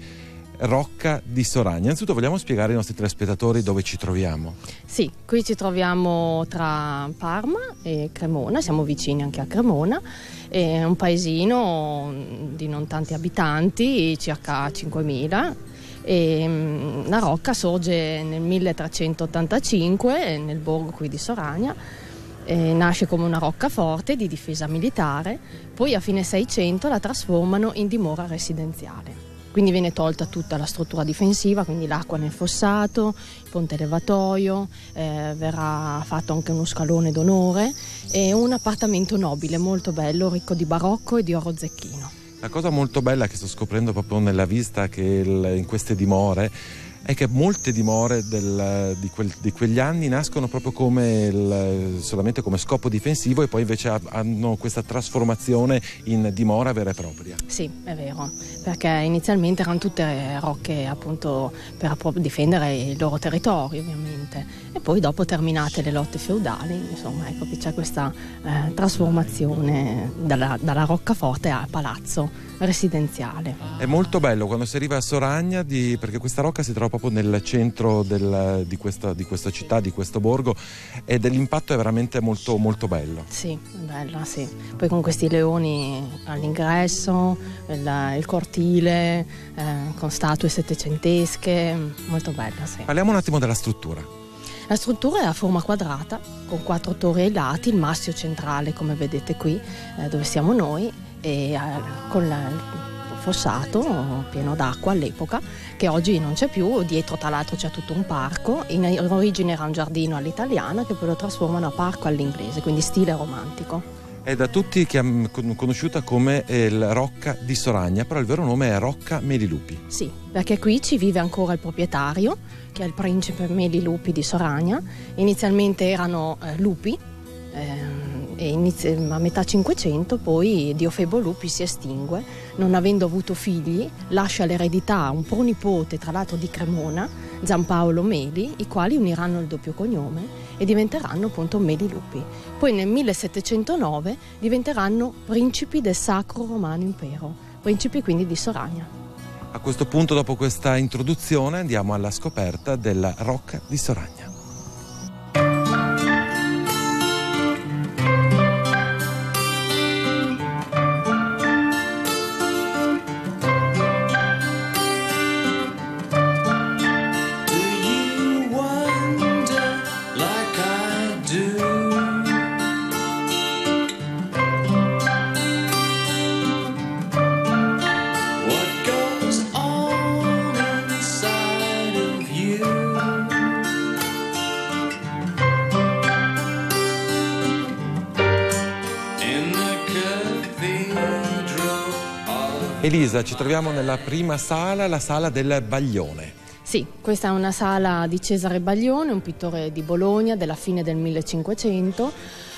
Speaker 1: Rocca di Soragna. Innanzitutto vogliamo spiegare ai nostri telespettatori dove ci troviamo?
Speaker 11: Sì, qui ci troviamo tra Parma e Cremona, siamo vicini anche a Cremona, è un paesino di non tanti abitanti, circa 5.000. E mm, la Rocca sorge nel 1385 nel borgo qui di Soragna eh, nasce come una roccaforte di difesa militare, poi a fine 600 la trasformano in dimora residenziale. Quindi viene tolta tutta la struttura difensiva, quindi l'acqua nel fossato, il ponte levatoio, eh, verrà fatto anche uno scalone d'onore e un appartamento nobile molto bello, ricco di barocco e di oro zecchino.
Speaker 1: La cosa molto bella che sto scoprendo proprio nella vista che il, in queste dimore è che molte dimore del, di, quel, di, quegli anni nascono proprio come il, solamente come scopo difensivo e poi invece hanno questa trasformazione in dimora vera e propria.
Speaker 11: Sì, è vero, perché inizialmente erano tutte rocche appunto per difendere il loro territorio ovviamente. E poi dopo terminate le lotte feudali, insomma ecco che c'è questa eh, trasformazione dalla, dalla roccaforte a palazzo residenziale.
Speaker 1: È molto bello quando si arriva a Soragna di, perché questa rocca si trova proprio nel centro del, di, questa, di, questa, città, di questo borgo e l'impatto è veramente molto, molto bello.
Speaker 11: Sì, bella, sì. Poi con questi leoni all'ingresso, il, il cortile eh, con statue settecentesche, molto bella, sì.
Speaker 1: Parliamo un attimo della struttura.
Speaker 11: La struttura è a forma quadrata, con quattro torri ai lati, il massio centrale come vedete qui, eh, dove siamo noi, e eh, con la, il fossato pieno d'acqua all'epoca, che oggi non c'è più, dietro tra l'altro c'è tutto un parco, in origine era un giardino all'italiana che poi lo trasformano a parco all'inglese, quindi stile romantico.
Speaker 1: È da tutti conosciuta come il Rocca di Soragna, però il vero nome è Rocca Melilupi.
Speaker 11: Sì, perché qui ci vive ancora il proprietario, che è il principe Melilupi di Soragna. Inizialmente erano eh, lupi, eh, inizia, a metà 500 poi Diofebo Lupi si estingue, non avendo avuto figli, lascia l'eredità a un pronipote, tra l'altro di Cremona, Giampaolo Meli, i quali uniranno il doppio cognome e diventeranno appunto Meli Lupi. Poi nel 1709 diventeranno principi del Sacro Romano Impero, principi quindi di Soragna.
Speaker 1: A questo punto, dopo questa introduzione, andiamo alla scoperta della Rocca di Soragna. Elisa, ci troviamo nella prima sala, la sala del Baglione.
Speaker 11: Sì, questa è una sala di Cesare Baglione, un pittore di Bologna della fine del 1500.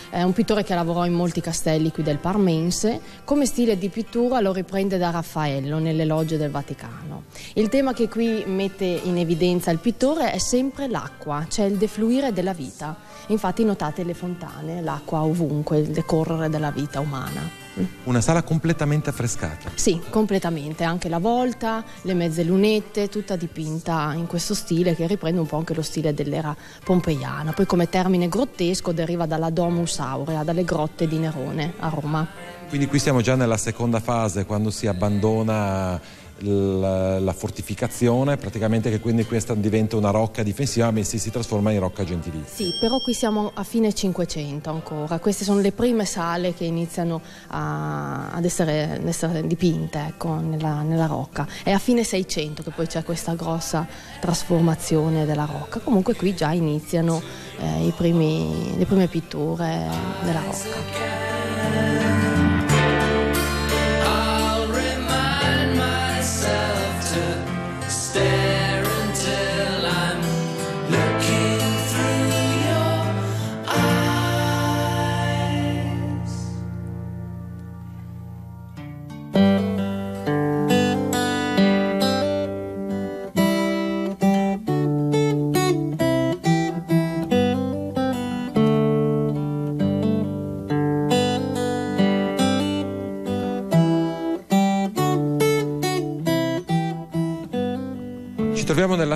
Speaker 11: È un pittore che lavorò in molti castelli qui del Parmense. Come stile di pittura lo riprende da Raffaello nelle logge del Vaticano. Il tema che qui mette in evidenza il pittore è sempre l'acqua, cioè il defluire della vita. Infatti notate le fontane, l'acqua ovunque, il decorrere della vita umana.
Speaker 1: Una sala completamente affrescata.
Speaker 11: Sì, completamente, anche la volta, le mezze lunette, tutta dipinta in questo stile che riprende un po' anche lo stile dell'era pompeiana. Poi come termine grottesco deriva dalla Domus Aurea, dalle grotte di Nerone a Roma.
Speaker 1: Quindi qui siamo già nella seconda fase, quando si abbandona la, la, fortificazione, praticamente che quindi questa diventa una rocca difensiva, ma si, trasforma in rocca gentilissima.
Speaker 11: Sì, però qui siamo a fine 500 ancora, queste sono le prime sale che iniziano a, ad, essere, essere, dipinte ecco, nella, nella, rocca. È a fine 600 che poi c'è questa grossa trasformazione della rocca, comunque qui già iniziano eh, primi, le prime pitture della rocca.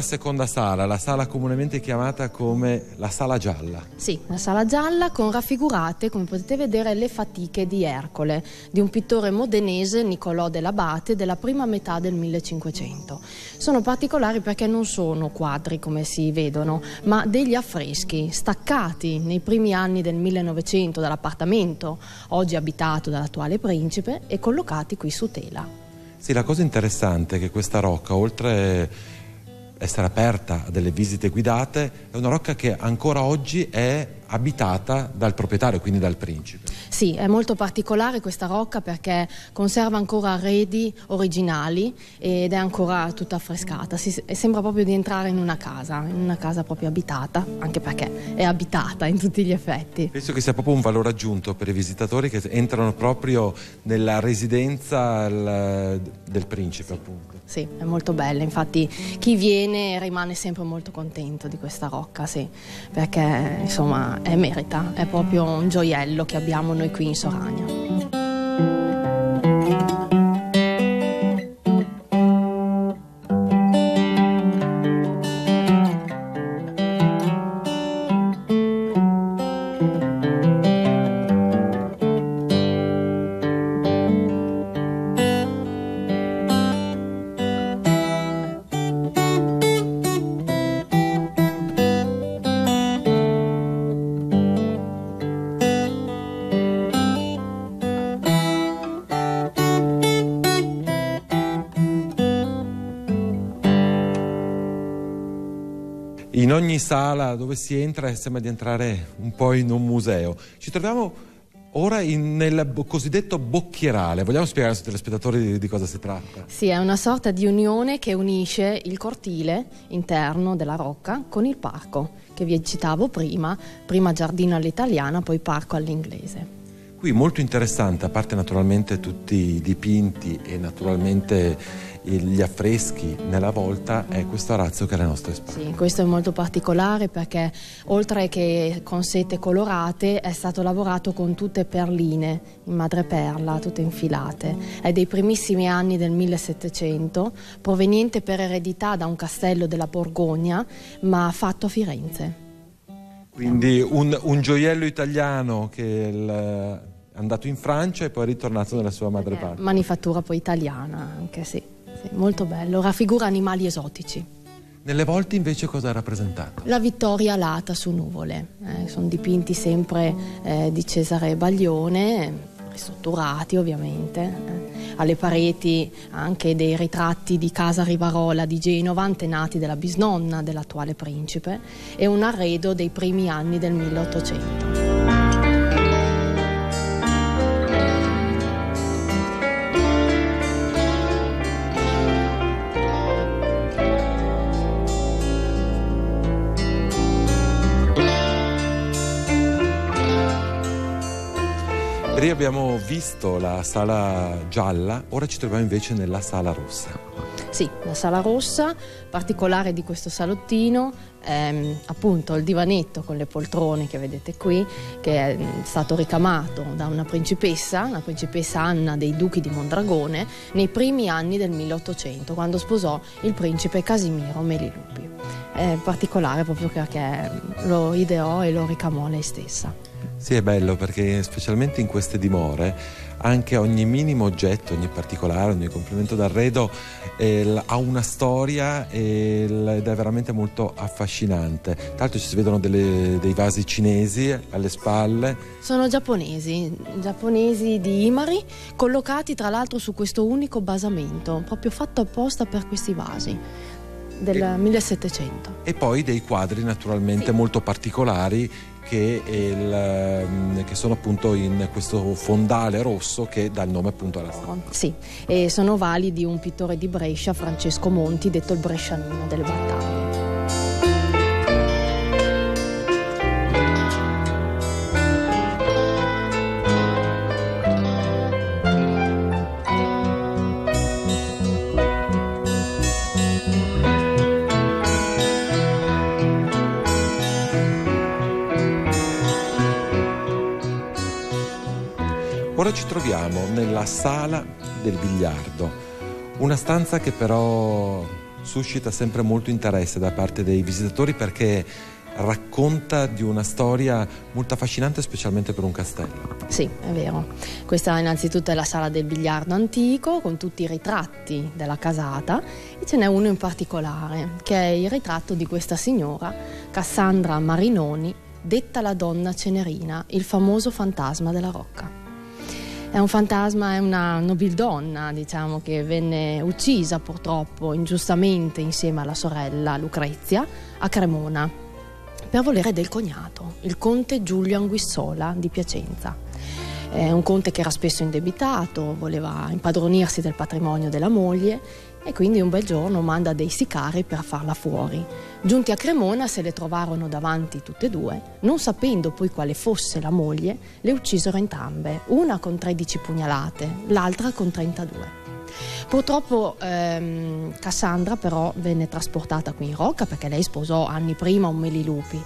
Speaker 1: Nella seconda sala, la sala comunemente chiamata come la sala gialla.
Speaker 11: Sì, la sala gialla con raffigurate, come potete vedere, le fatiche di Ercole, di un pittore modenese, Niccolò dell'Abate, della prima metà del 1500. Sono particolari perché non sono quadri come si vedono, ma degli affreschi staccati nei primi anni del 1900 dall'appartamento, oggi abitato dall'attuale principe, e collocati qui su tela.
Speaker 1: Sì, la cosa interessante è che questa rocca, oltre essere aperta a delle visite guidate, è una rocca che ancora oggi è abitata dal proprietario, quindi dal principe.
Speaker 11: Sì, è molto particolare questa rocca perché conserva ancora arredi originali ed è ancora tutta affrescata. Si, sembra proprio di entrare in una casa, in una casa proprio abitata, anche perché è abitata in tutti gli effetti.
Speaker 1: Penso che sia proprio un valore aggiunto per i visitatori che entrano proprio nella residenza del principe, appunto.
Speaker 11: Sì, è molto bella, infatti chi viene rimane sempre molto contento di questa rocca, sì, perché insomma merita, è proprio un gioiello che abbiamo noi qui in Soragna.
Speaker 1: In ogni sala dove si entra sembra di entrare un po' in un museo. Ci troviamo ora in, nel cosiddetto bocchierale. Vogliamo spiegare ai telespettatori di, di, cosa si tratta?
Speaker 11: Sì, è una sorta di unione che unisce il cortile interno della rocca con il parco, che vi citavo prima, prima giardino all'italiana, poi parco all'inglese.
Speaker 1: Qui molto interessante, a parte naturalmente tutti i dipinti e naturalmente gli affreschi nella volta è questo arazzo che è alle nostre spalle.
Speaker 11: Sì, questo è molto particolare perché oltre che con sete colorate è stato lavorato con tutte perline in madreperla, tutte infilate. È dei primissimi anni del 1700, proveniente per eredità da un castello della Borgogna, ma fatto a Firenze.
Speaker 1: Quindi un, un gioiello italiano che è andato in Francia e poi è ritornato nella sua madrepatria.
Speaker 11: Manifattura poi italiana, anche sì. Sì, molto bello, raffigura animali esotici.
Speaker 1: Nelle volte invece cosa è rappresentato?
Speaker 11: La vittoria alata su nuvole, eh, sono dipinti sempre eh, di Cesare Baglione, ristrutturati ovviamente, eh. alle pareti anche dei ritratti di Casa Rivarola di Genova, antenati della bisnonna dell'attuale principe, e un arredo dei primi anni del 1800.
Speaker 1: Ieri abbiamo visto la sala gialla, ora ci troviamo invece nella sala rossa.
Speaker 11: Sì, la sala rossa, particolare di questo salottino, è appunto il divanetto con le poltrone che vedete qui, che è stato ricamato da una principessa, la principessa Anna dei Duchi di Mondragone, nei primi anni del 1800, quando sposò il principe Casimiro Melilupi. È particolare proprio perché lo ideò e lo ricamò lei stessa.
Speaker 1: Sì, è bello perché specialmente in queste dimore anche ogni minimo oggetto, ogni particolare, ogni complemento d'arredo eh, ha una storia ed è veramente molto affascinante. Tra l'altro ci si vedono delle, dei vasi cinesi alle spalle.
Speaker 11: Sono giapponesi, giapponesi di Imari, collocati tra l'altro su questo unico basamento, proprio fatto apposta per questi vasi del e, 1700.
Speaker 1: E poi dei quadri naturalmente sì. molto particolari che, il, ehm, che, sono appunto in questo fondale rosso che dà il nome appunto alla strada.
Speaker 11: Sì, e sono ovali di un pittore di Brescia, Francesco Monti, detto il brescianino delle battaglie.
Speaker 1: Ora ci troviamo nella sala del biliardo, una stanza che però suscita sempre molto interesse da parte dei visitatori perché racconta di una storia molto affascinante specialmente per un castello.
Speaker 11: Sì, è vero. Questa innanzitutto è la sala del biliardo antico con tutti i ritratti della casata e ce n'è uno in particolare che è il ritratto di questa signora, Cassandra Marinoni, detta la donna cenerina, il famoso fantasma della rocca. È un fantasma, è una nobildonna, diciamo, che venne uccisa purtroppo ingiustamente insieme alla sorella Lucrezia a Cremona per volere del cognato, il conte Giulio Anguissola di Piacenza. È un conte che era spesso indebitato, voleva impadronirsi del patrimonio della moglie e quindi un bel giorno manda dei sicari per farla fuori. Giunti a Cremona se le trovarono davanti tutte e due, non sapendo poi quale fosse la moglie, le uccisero entrambe, una con 13 pugnalate, l'altra con 32. Purtroppo ehm, Cassandra però venne trasportata qui in Rocca perché lei sposò anni prima un Melilupi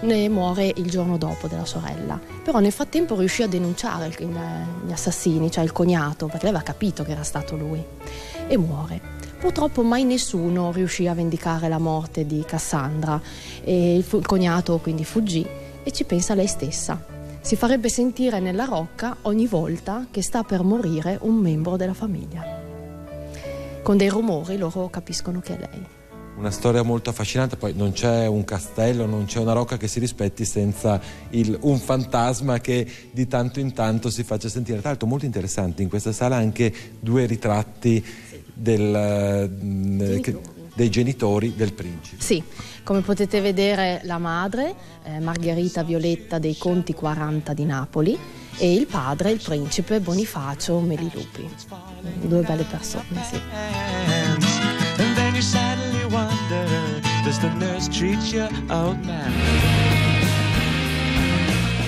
Speaker 11: ne muore il giorno dopo della sorella. Però nel frattempo riuscì a denunciare gli assassini, cioè il cognato, perché aveva capito che era stato lui, e muore. Purtroppo mai nessuno riuscì a vendicare la morte di Cassandra e il, il cognato quindi fuggì e ci pensa lei stessa. Si farebbe sentire nella rocca ogni volta che sta per morire un membro della famiglia. Con dei rumori loro capiscono che è lei
Speaker 1: una storia molto affascinante, poi non c'è un castello, non c'è una rocca che si rispetti senza il, un fantasma che di tanto in tanto si faccia sentire. Tra l'altro molto interessante in questa sala anche due ritratti del, mm, che, dei genitori del principe.
Speaker 11: Sì, come potete vedere la madre, eh, Margherita Violetta dei Conti 40 di Napoli, e il padre, il principe Bonifacio Melilupi. Due belle persone, sì.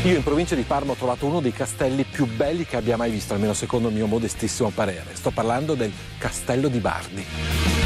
Speaker 1: Io in provincia di Parma ho trovato uno dei castelli più belli che abbia mai visto, almeno secondo il mio modestissimo parere. Sto parlando del Castello di Bardi.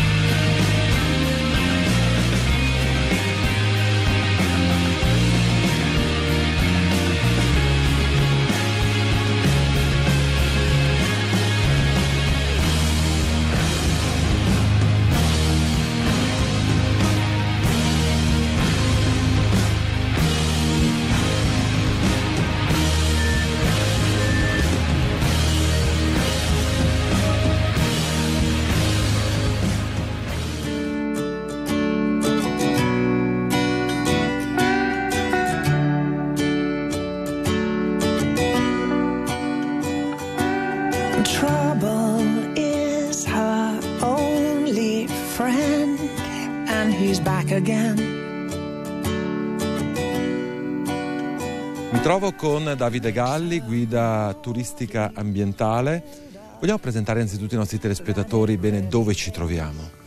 Speaker 1: Davide Galli, guida turistica ambientale. Vogliamo presentare innanzitutto ai nostri telespettatori bene dove ci troviamo?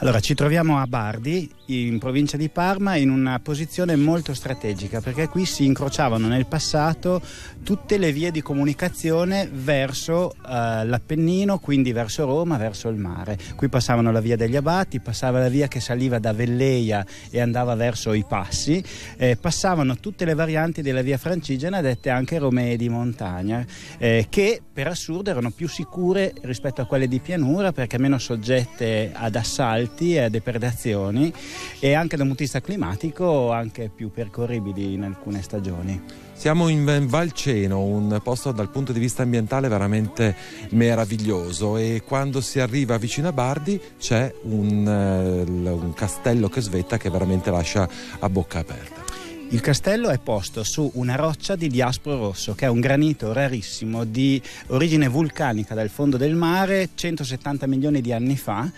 Speaker 12: Allora, ci troviamo a Bardi, in provincia di Parma, in una posizione molto strategica perché qui si incrociavano nel passato tutte le vie di comunicazione verso uh, l'Appennino, quindi verso Roma, verso il mare. Qui passavano la via degli Abati, passava la via che saliva da Velleia e andava verso i Passi, eh, passavano tutte le varianti della via francigena, dette anche Romee di montagna, eh, che per assurdo erano più sicure rispetto a quelle di pianura perché meno soggette ad assalti assalti e depredazioni e anche da un punto di vista climatico anche più percorribili in alcune stagioni.
Speaker 1: Siamo in Valceno, un posto dal punto di vista ambientale veramente meraviglioso e quando si arriva vicino a Bardi c'è un, uh, un castello che svetta che veramente lascia a bocca aperta.
Speaker 12: Il castello è posto su una roccia di diaspro rosso, che è un granito rarissimo di origine vulcanica dal fondo del mare 170 milioni di anni fa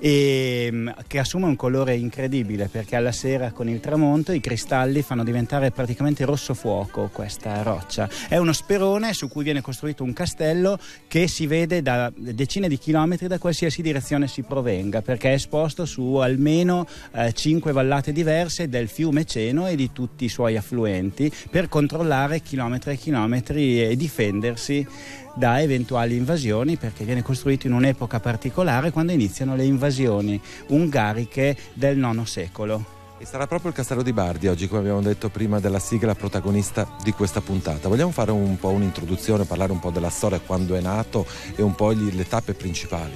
Speaker 12: e mm, che assume un colore incredibile perché alla sera con il tramonto i cristalli fanno diventare praticamente rosso fuoco questa roccia. È uno sperone su cui viene costruito un castello che si vede da decine di chilometri da qualsiasi direzione si provenga perché è esposto su almeno eh, cinque vallate diverse del fiume Ceno e di tutti i suoi affluenti per controllare chilometri e chilometri e difendersi da eventuali invasioni perché viene costruito in un'epoca particolare quando iniziano le invasioni ungariche del IX secolo.
Speaker 1: E sarà proprio il Castello di Bardi oggi, come abbiamo detto prima, della sigla protagonista di questa puntata. Vogliamo fare un po' un'introduzione, parlare un po' della storia, quando è nato e un po' le tappe principali?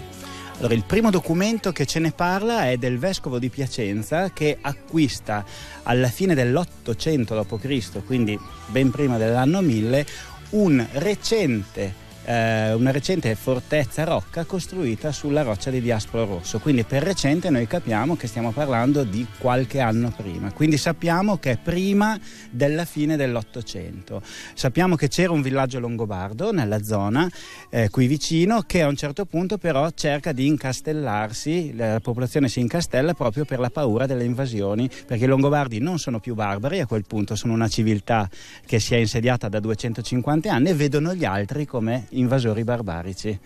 Speaker 12: Allora, il primo documento che ce ne parla è del vescovo di Piacenza che acquista alla fine dell'800 d.C., quindi ben prima dell'anno 1000, un recente eh, una recente fortezza rocca costruita sulla roccia di Diaspro Rosso. Quindi per recente noi capiamo che stiamo parlando di qualche anno prima. Quindi sappiamo che è prima della fine dell'Ottocento. Sappiamo che c'era un villaggio longobardo nella zona eh, qui vicino che a un certo punto però cerca di incastellarsi, la popolazione si incastella proprio per la paura delle invasioni, perché i longobardi non sono più barbari, a quel punto sono una civiltà che si è insediata da 250 anni e vedono gli altri come invasori barbarici.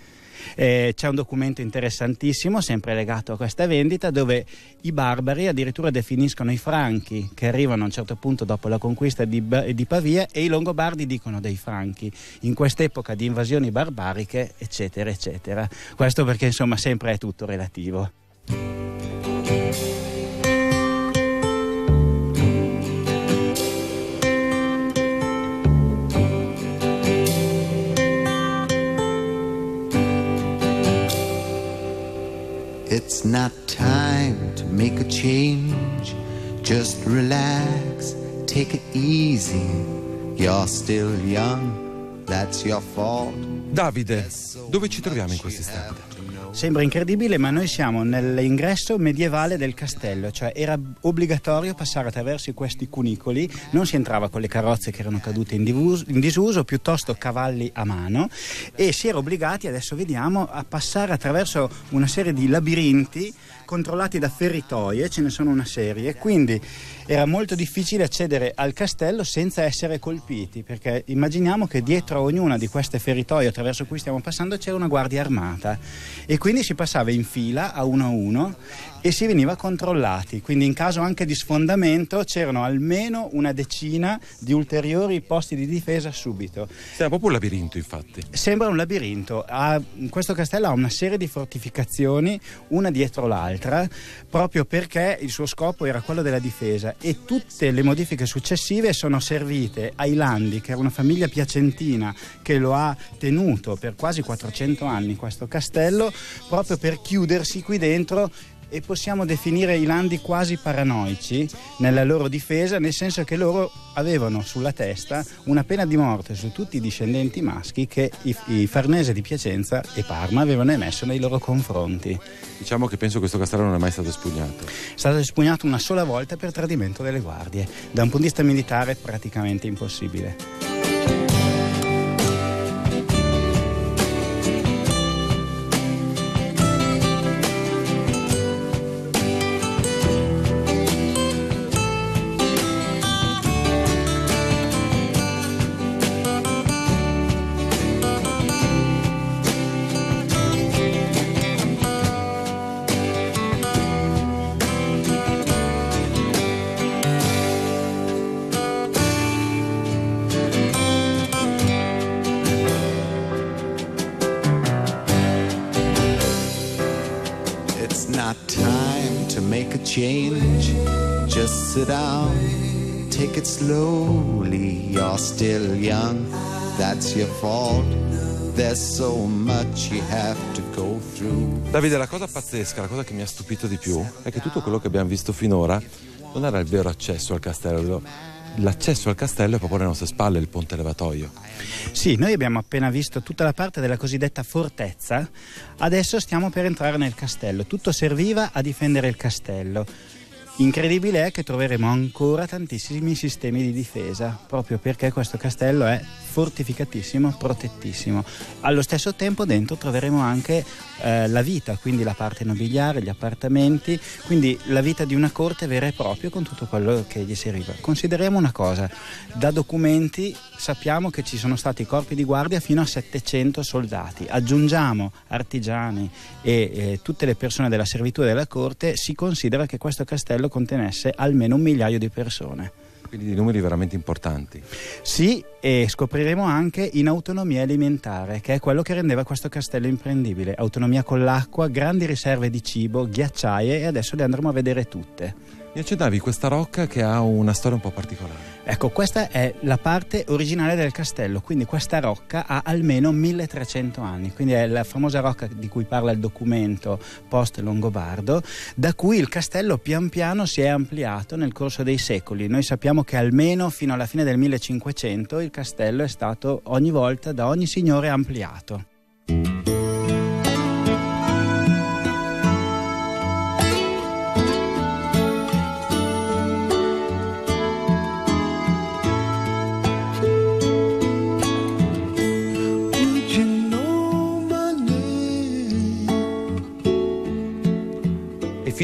Speaker 12: Eh, c'è un documento interessantissimo, sempre legato a questa vendita, dove i barbari addirittura definiscono i franchi che arrivano a un certo punto dopo la conquista di, di Pavia e i longobardi dicono dei franchi in quest'epoca di invasioni barbariche, eccetera, eccetera. Questo perché insomma sempre è tutto relativo.
Speaker 13: It's not time to make a change. Just relax, take it easy. You're still young, that's your fault.
Speaker 1: Davide, dove ci troviamo in questo istante?
Speaker 12: Sembra incredibile, ma noi siamo nell'ingresso medievale del castello, cioè era obbligatorio passare attraverso questi cunicoli, non si entrava con le carrozze che erano cadute in, divuso, in disuso, piuttosto cavalli a mano. E si era obbligati, adesso vediamo, a passare attraverso una serie di labirinti controllati da feritoie, ce ne sono una serie, quindi era molto difficile accedere al castello senza essere colpiti, perché immaginiamo che dietro a ognuna di queste feritoie attraverso cui stiamo passando c'era una guardia armata. E quindi si passava in fila a uno a uno e si veniva controllati, quindi in caso anche di sfondamento c'erano almeno una decina di ulteriori posti di difesa subito.
Speaker 1: Sembra proprio un labirinto infatti.
Speaker 12: Sembra un labirinto, ha, questo castello ha una serie di fortificazioni, una dietro l'altra, proprio perché il suo scopo era quello della difesa e tutte le modifiche successive sono servite ai Landi, che era una famiglia piacentina che lo ha tenuto per quasi 400 anni questo castello, proprio per chiudersi qui dentro e possiamo definire i landi quasi paranoici nella loro difesa, nel senso che loro avevano sulla testa una pena di morte su tutti i discendenti maschi che i, i Farnese di Piacenza e Parma avevano emesso nei loro confronti.
Speaker 1: Diciamo che penso che questo castello non è mai stato espugnato.
Speaker 12: È stato espugnato una sola volta per tradimento delle guardie, da un punto di vista militare praticamente impossibile.
Speaker 1: Davide, la cosa pazzesca, la cosa che mi ha stupito di più è che tutto quello che abbiamo visto finora non era il vero accesso al castello l'accesso al castello è proprio alle nostre spalle, il ponte levatoio.
Speaker 12: Sì, noi abbiamo appena visto tutta la parte della cosiddetta fortezza, adesso stiamo per entrare nel castello, tutto serviva a difendere il castello. Incredibile è che troveremo ancora tantissimi sistemi di difesa, proprio perché questo castello è fortificatissimo, protettissimo. Allo stesso tempo dentro troveremo anche eh, la vita, quindi la parte nobiliare, gli appartamenti, quindi la vita di una corte vera e propria con tutto quello che gli serviva. Consideriamo una cosa, da documenti sappiamo che ci sono stati corpi di guardia fino a 700 soldati, aggiungiamo artigiani e eh, tutte le persone della servitù della corte, si considera che questo castello contenesse almeno un migliaio di persone.
Speaker 1: Quindi di numeri veramente importanti.
Speaker 12: Sì, e scopriremo anche in autonomia alimentare, che è quello che rendeva questo castello imprendibile. Autonomia con l'acqua, grandi riserve di cibo, ghiacciaie e adesso le andremo a vedere tutte.
Speaker 1: Mi accennavi questa rocca che ha una storia un po' particolare.
Speaker 12: Ecco, questa è la parte originale del castello, quindi questa rocca ha almeno 1300 anni, quindi è la famosa rocca di cui parla il documento post Longobardo, da cui il castello pian piano si è ampliato nel corso dei secoli. Noi sappiamo che almeno fino alla fine del 1500 il castello è stato ogni volta da ogni signore ampliato.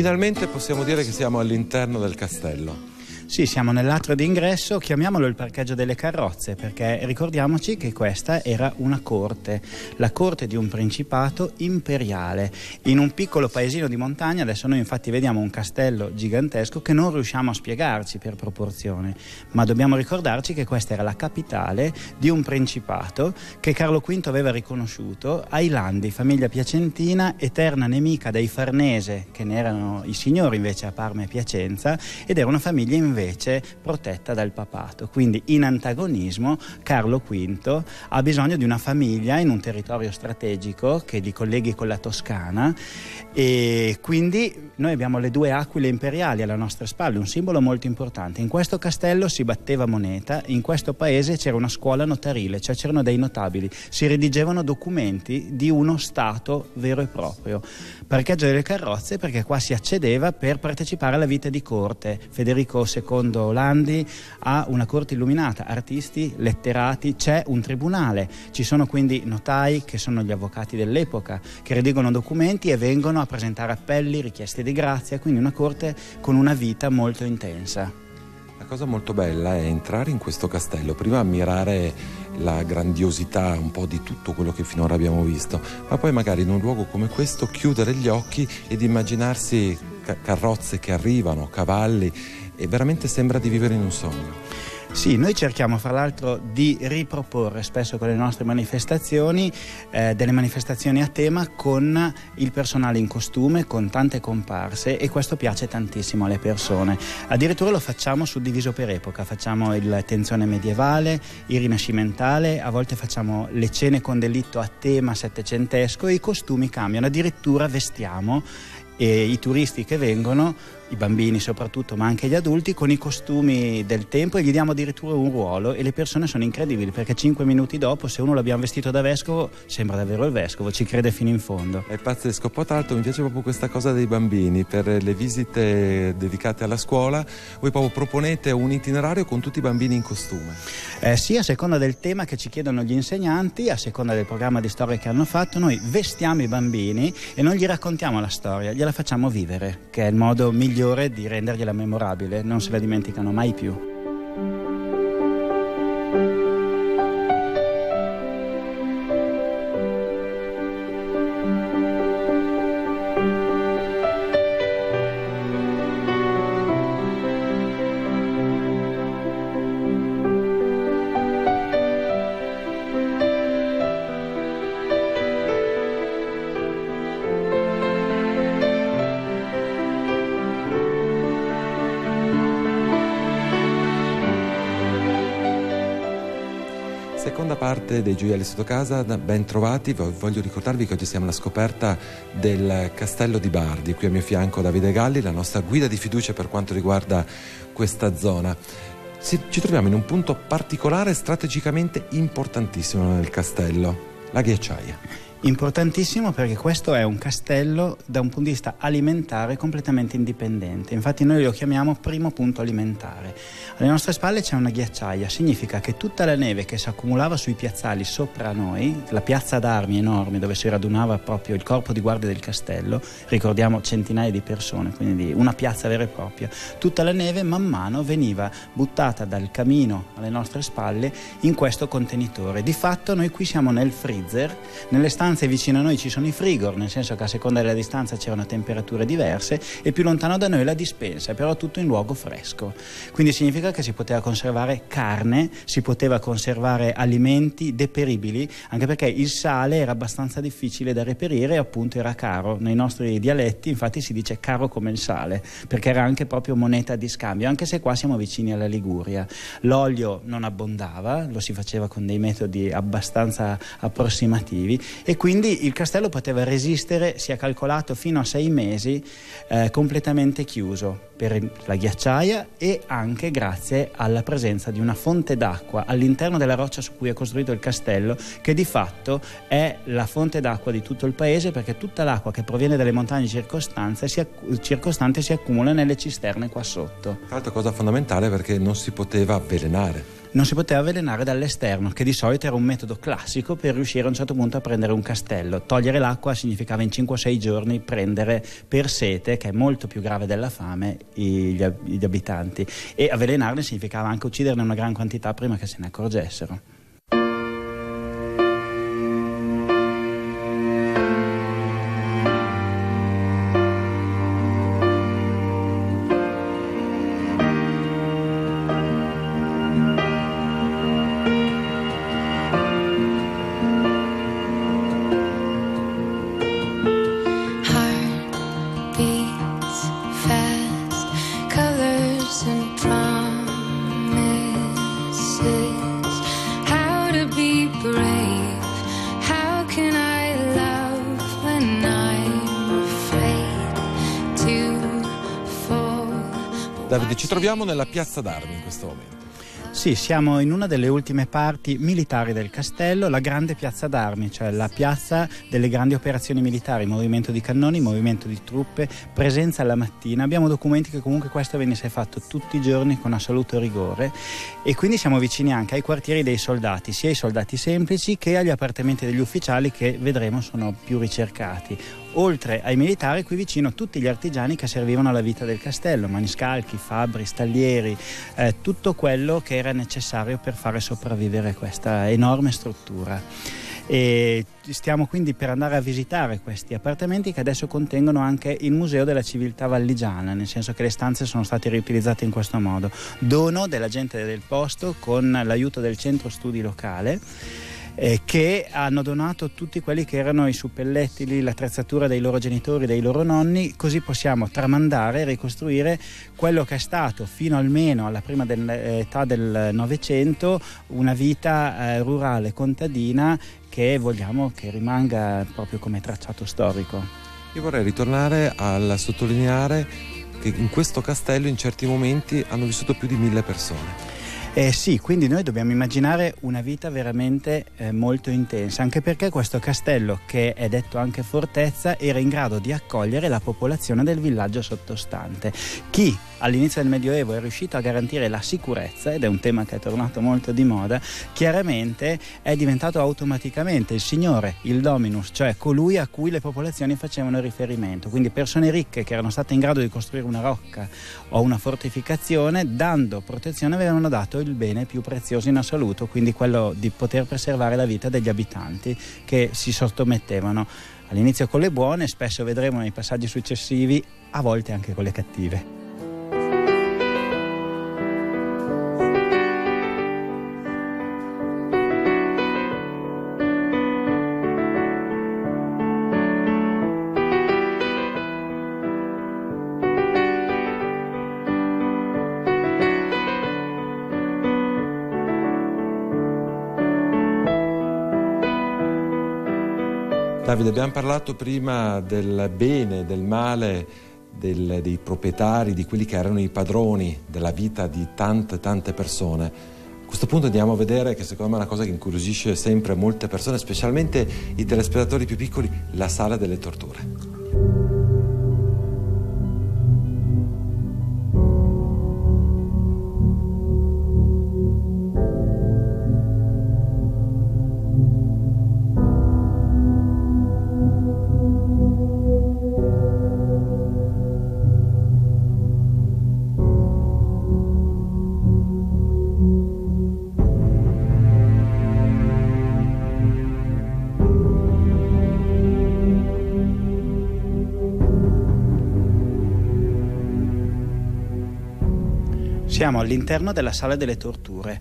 Speaker 1: Finalmente possiamo dire che siamo all'interno del castello.
Speaker 12: Sì, siamo nell'atrio d'ingresso, chiamiamolo il parcheggio delle carrozze, perché ricordiamoci che questa era una corte, la corte di un principato imperiale, in un piccolo paesino di montagna, adesso noi infatti vediamo un castello gigantesco che non riusciamo a spiegarci per proporzione, ma dobbiamo ricordarci che questa era la capitale di un principato che Carlo V aveva riconosciuto ai Landi, famiglia piacentina, eterna nemica dei Farnese, che ne erano i signori invece a Parma e Piacenza, ed era una famiglia invece invece protetta dal papato. Quindi in antagonismo Carlo V ha bisogno di una famiglia in un territorio strategico che li colleghi con la Toscana e quindi noi abbiamo le due aquile imperiali alla nostra spalla, un simbolo molto importante. In questo castello si batteva moneta, in questo paese c'era una scuola notarile, cioè c'erano dei notabili, si redigevano documenti di uno Stato vero e proprio. Parcheggio delle carrozze perché qua si accedeva per partecipare alla vita di corte. Federico II secondo Landi ha una corte illuminata, artisti, letterati, c'è un tribunale, ci sono quindi notai che sono gli avvocati dell'epoca che redigono documenti e vengono a presentare appelli, richieste di grazia, quindi una corte con una vita molto intensa.
Speaker 1: La cosa molto bella è entrare in questo castello, prima ammirare la grandiosità un po' di tutto quello che finora abbiamo visto, ma poi magari in un luogo come questo chiudere gli occhi ed immaginarsi carrozze che arrivano, cavalli e veramente sembra di vivere in un sogno.
Speaker 12: Sì, noi cerchiamo fra l'altro di riproporre spesso con le nostre manifestazioni eh, delle manifestazioni a tema con il personale in costume, con tante comparse e questo piace tantissimo alle persone. Addirittura lo facciamo suddiviso per epoca, facciamo il tenzione medievale, il rinascimentale, a volte facciamo le cene con delitto a tema settecentesco e i costumi cambiano, addirittura vestiamo e i turisti che vengono i bambini soprattutto, ma anche gli adulti, con i costumi del tempo e gli diamo addirittura un ruolo e le persone sono incredibili perché cinque minuti dopo se uno l'abbiamo vestito da vescovo sembra davvero il vescovo, ci crede fino in fondo.
Speaker 1: È pazzesco, poi tra l'altro mi piace proprio questa cosa dei bambini, per le visite dedicate alla scuola voi proprio proponete un itinerario con tutti i bambini in costume.
Speaker 12: Eh, sì, a seconda del tema che ci chiedono gli insegnanti, a seconda del programma di storia che hanno fatto, noi vestiamo i bambini e non gli raccontiamo la storia, gliela facciamo vivere, che è il modo migliore migliore di rendergliela memorabile, non se la dimenticano mai più.
Speaker 1: Parte dei gioielli sotto casa, ben trovati. Voglio ricordarvi che oggi siamo alla scoperta del castello di Bardi. Qui a mio fianco Davide Galli, la nostra guida di fiducia per quanto riguarda questa zona. Ci troviamo in un punto particolare strategicamente importantissimo nel castello, la ghiacciaia.
Speaker 12: Importantissimo perché questo è un castello da un punto di vista alimentare completamente indipendente, infatti noi lo chiamiamo primo punto alimentare. Alle nostre spalle c'è una ghiacciaia, significa che tutta la neve che si accumulava sui piazzali sopra noi, la piazza d'armi enorme dove si radunava proprio il corpo di guardia del castello, ricordiamo centinaia di persone, quindi una piazza vera e propria, tutta la neve man mano veniva buttata dal camino alle nostre spalle in questo contenitore. Di fatto noi qui siamo nel freezer, nelle stanze distanze vicino a noi ci sono i frigor, nel senso che a seconda della distanza c'erano temperature diverse, e più lontano da noi la dispensa, però tutto in luogo fresco. Quindi significa che si poteva conservare carne, si poteva conservare alimenti deperibili, anche perché il sale era abbastanza difficile da reperire e appunto era caro. Nei nostri dialetti infatti si dice caro come il sale, perché era anche proprio moneta di scambio, anche se qua siamo vicini alla Liguria. L'olio non abbondava, lo si faceva con dei metodi abbastanza approssimativi e quindi il castello poteva resistere, si è calcolato, fino a sei mesi eh, completamente chiuso per la ghiacciaia e anche grazie alla presenza di una fonte d'acqua all'interno della roccia su cui è costruito il castello, che di fatto è la fonte d'acqua di tutto il paese perché tutta l'acqua che proviene dalle montagne circostanti si, acc- circostanti si accumula nelle cisterne qua sotto.
Speaker 1: Tra l'altro cosa fondamentale perché non si poteva avvelenare
Speaker 12: non si poteva avvelenare dall'esterno, che di solito era un metodo classico per riuscire a un certo punto a prendere un castello. Togliere l'acqua significava in 5-6 giorni prendere per sete, che è molto più grave della fame, gli, abitanti. E avvelenarli significava anche ucciderne una gran quantità prima che se ne accorgessero.
Speaker 1: Troviamo nella piazza d'armi in questo momento.
Speaker 12: Sì, siamo in una delle ultime parti militari del castello, la grande piazza d'armi, cioè la piazza delle grandi operazioni militari, movimento di cannoni, movimento di truppe, presenza alla mattina. Abbiamo documenti che comunque questo venisse fatto tutti i giorni con assoluto rigore e quindi siamo vicini anche ai quartieri dei soldati, sia ai soldati semplici che agli appartamenti degli ufficiali che vedremo sono più ricercati oltre ai militari qui vicino tutti gli artigiani che servivano alla vita del castello, maniscalchi, fabbri, stallieri, eh, tutto quello che era necessario per fare sopravvivere questa enorme struttura. E stiamo quindi per andare a visitare questi appartamenti che adesso contengono anche il Museo della Civiltà Valligiana, nel senso che le stanze sono state riutilizzate in questo modo. Dono della gente del posto con l'aiuto del centro studi locale eh, che hanno donato tutti quelli che erano i suppellettili, l'attrezzatura dei loro genitori, dei loro nonni, così possiamo tramandare e ricostruire quello che è stato fino almeno alla prima età del Novecento una vita eh, rurale contadina che vogliamo che rimanga proprio come tracciato storico.
Speaker 1: Io vorrei ritornare al sottolineare che in questo castello in certi momenti hanno vissuto più di mille persone.
Speaker 12: Eh sì, quindi noi dobbiamo immaginare una vita veramente eh, molto intensa, anche perché questo castello, che è detto anche fortezza, era in grado di accogliere la popolazione del villaggio sottostante. Chi all'inizio del Medioevo è riuscito a garantire la sicurezza, ed è un tema che è tornato molto di moda, chiaramente è diventato automaticamente il signore, il dominus, cioè colui a cui le popolazioni facevano riferimento. Quindi persone ricche che erano state in grado di costruire una rocca o una fortificazione, dando protezione avevano dato il bene più prezioso in assoluto, quindi quello di poter preservare la vita degli abitanti che si sottomettevano all'inizio con le buone, spesso vedremo nei passaggi successivi, a volte anche con le cattive.
Speaker 1: Davide, abbiamo parlato prima del bene, del male del, dei proprietari, di quelli che erano i padroni della vita di tante, tante persone. A questo punto andiamo a vedere, che secondo me è una cosa che incuriosisce sempre molte persone, specialmente i telespettatori più piccoli, la sala delle torture.
Speaker 12: Siamo all'interno della sala delle torture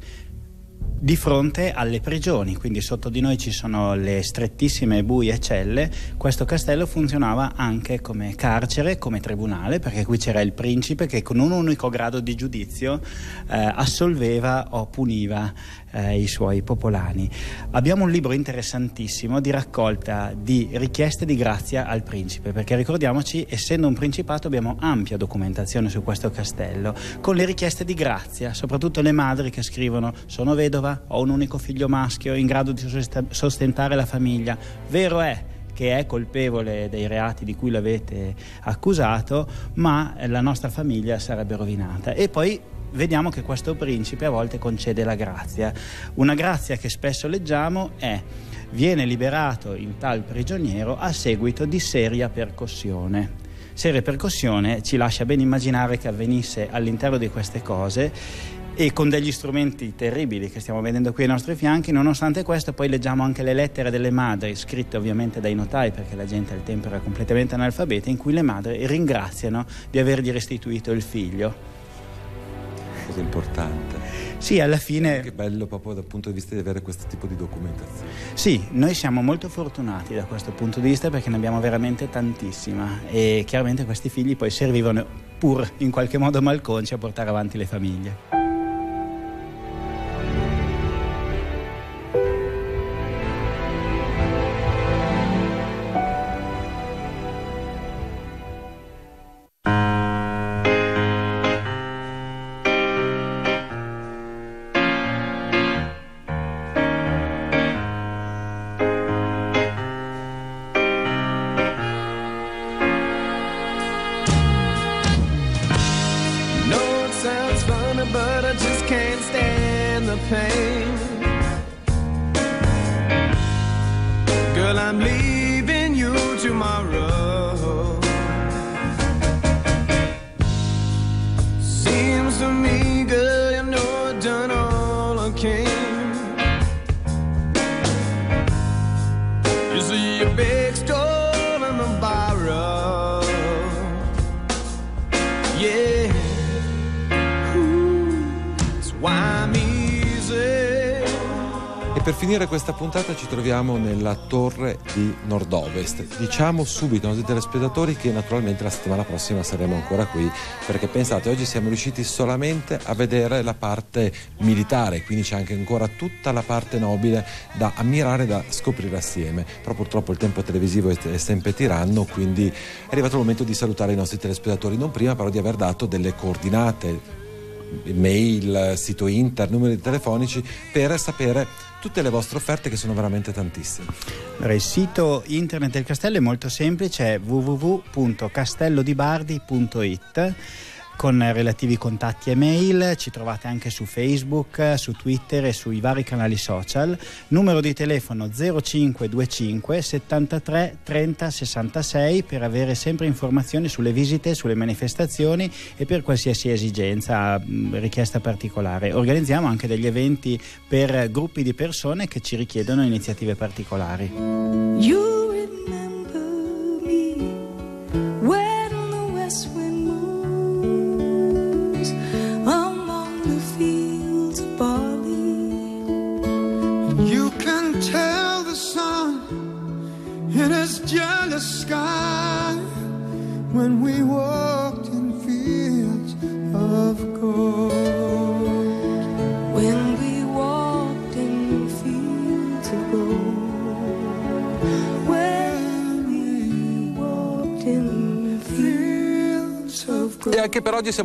Speaker 12: di fronte alle prigioni, quindi sotto di noi ci sono le strettissime buie celle. Questo castello funzionava anche come carcere, come tribunale, perché qui c'era il principe che con un unico grado di giudizio eh, assolveva o puniva eh, i suoi popolani. Abbiamo un libro interessantissimo di raccolta di richieste di grazia al principe, perché ricordiamoci, essendo un principato abbiamo ampia documentazione su questo castello, con le richieste di grazia, soprattutto le madri che scrivono sono vedova, ho un unico figlio maschio in grado di sostentare la famiglia. Vero è che è colpevole dei reati di cui l'avete accusato, ma la nostra famiglia sarebbe rovinata. E poi vediamo che questo principe a volte concede la grazia. Una grazia che spesso leggiamo è viene liberato il tal prigioniero a seguito di seria percossione. Seria percossione ci lascia ben immaginare che avvenisse all'interno di queste cose e con degli strumenti terribili che stiamo vedendo qui ai nostri fianchi, nonostante questo poi leggiamo anche le lettere delle madri, scritte ovviamente dai notai perché la gente al tempo era completamente analfabeta, in cui le madri ringraziano di avergli restituito il figlio.
Speaker 1: Cosa importante.
Speaker 12: Sì, alla fine...
Speaker 1: Che bello proprio dal punto di vista di avere questo tipo di documentazione.
Speaker 12: Sì, noi siamo molto fortunati da questo punto di vista perché ne abbiamo veramente tantissima e chiaramente questi figli poi servivano pur in qualche modo malconci a portare avanti le famiglie.
Speaker 1: Puntata ci troviamo nella torre di nord-ovest. Diciamo subito ai nostri telespettatori che naturalmente la settimana prossima saremo ancora qui perché pensate, oggi siamo riusciti solamente a vedere la parte militare, quindi c'è anche ancora tutta la parte nobile da ammirare, da scoprire assieme. Però purtroppo il tempo televisivo è sempre tiranno, quindi è arrivato il momento di salutare i nostri telespettatori, non prima però di aver dato delle coordinate mail, sito internet, numeri telefonici per sapere tutte le vostre offerte che sono veramente tantissime.
Speaker 12: Allora, il sito internet del castello è molto semplice, è www.castellodibardi.it con relativi contatti e mail, ci trovate anche su Facebook, su Twitter e sui vari canali social. Numero di telefono 0525 73 30 66 per avere sempre informazioni sulle visite, sulle manifestazioni e per qualsiasi esigenza, richiesta particolare. Organizziamo anche degli eventi per gruppi di persone che ci richiedono iniziative particolari. You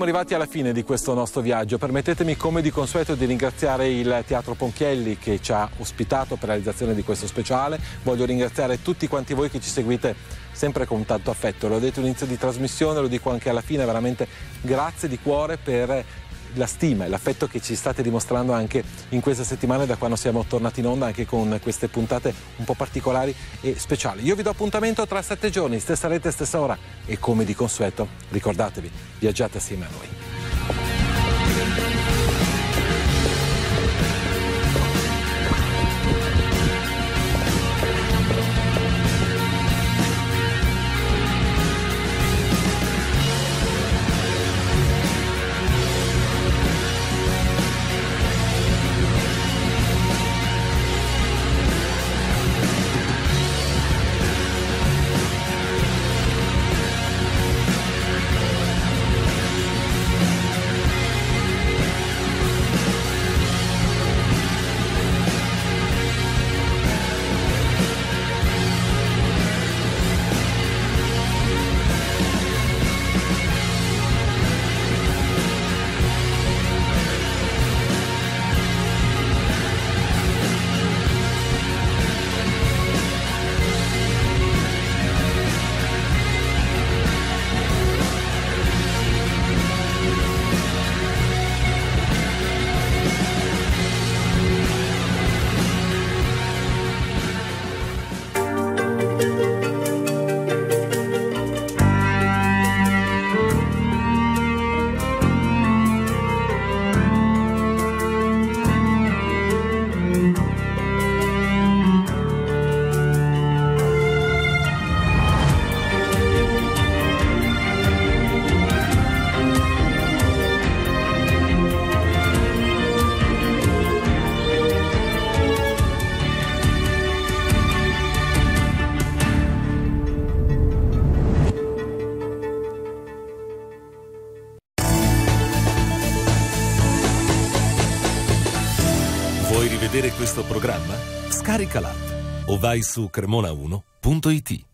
Speaker 1: arrivati alla fine di questo nostro viaggio. Permettetemi come di consueto di ringraziare il Teatro Ponchielli che ci ha ospitato per la realizzazione di questo speciale. Voglio ringraziare tutti quanti voi che ci seguite sempre con tanto affetto. L'ho detto all'inizio di trasmissione, lo dico anche alla fine, veramente grazie di cuore per la stima e l'affetto che ci state dimostrando anche in questa settimana da quando siamo tornati in onda anche con queste puntate un po' particolari e speciali. Io vi do appuntamento tra sette giorni, stessa rete, stessa ora e come di consueto ricordatevi, viaggiate assieme a noi.
Speaker 14: Questo programma? Scarica l'app o vai su cremona1.it.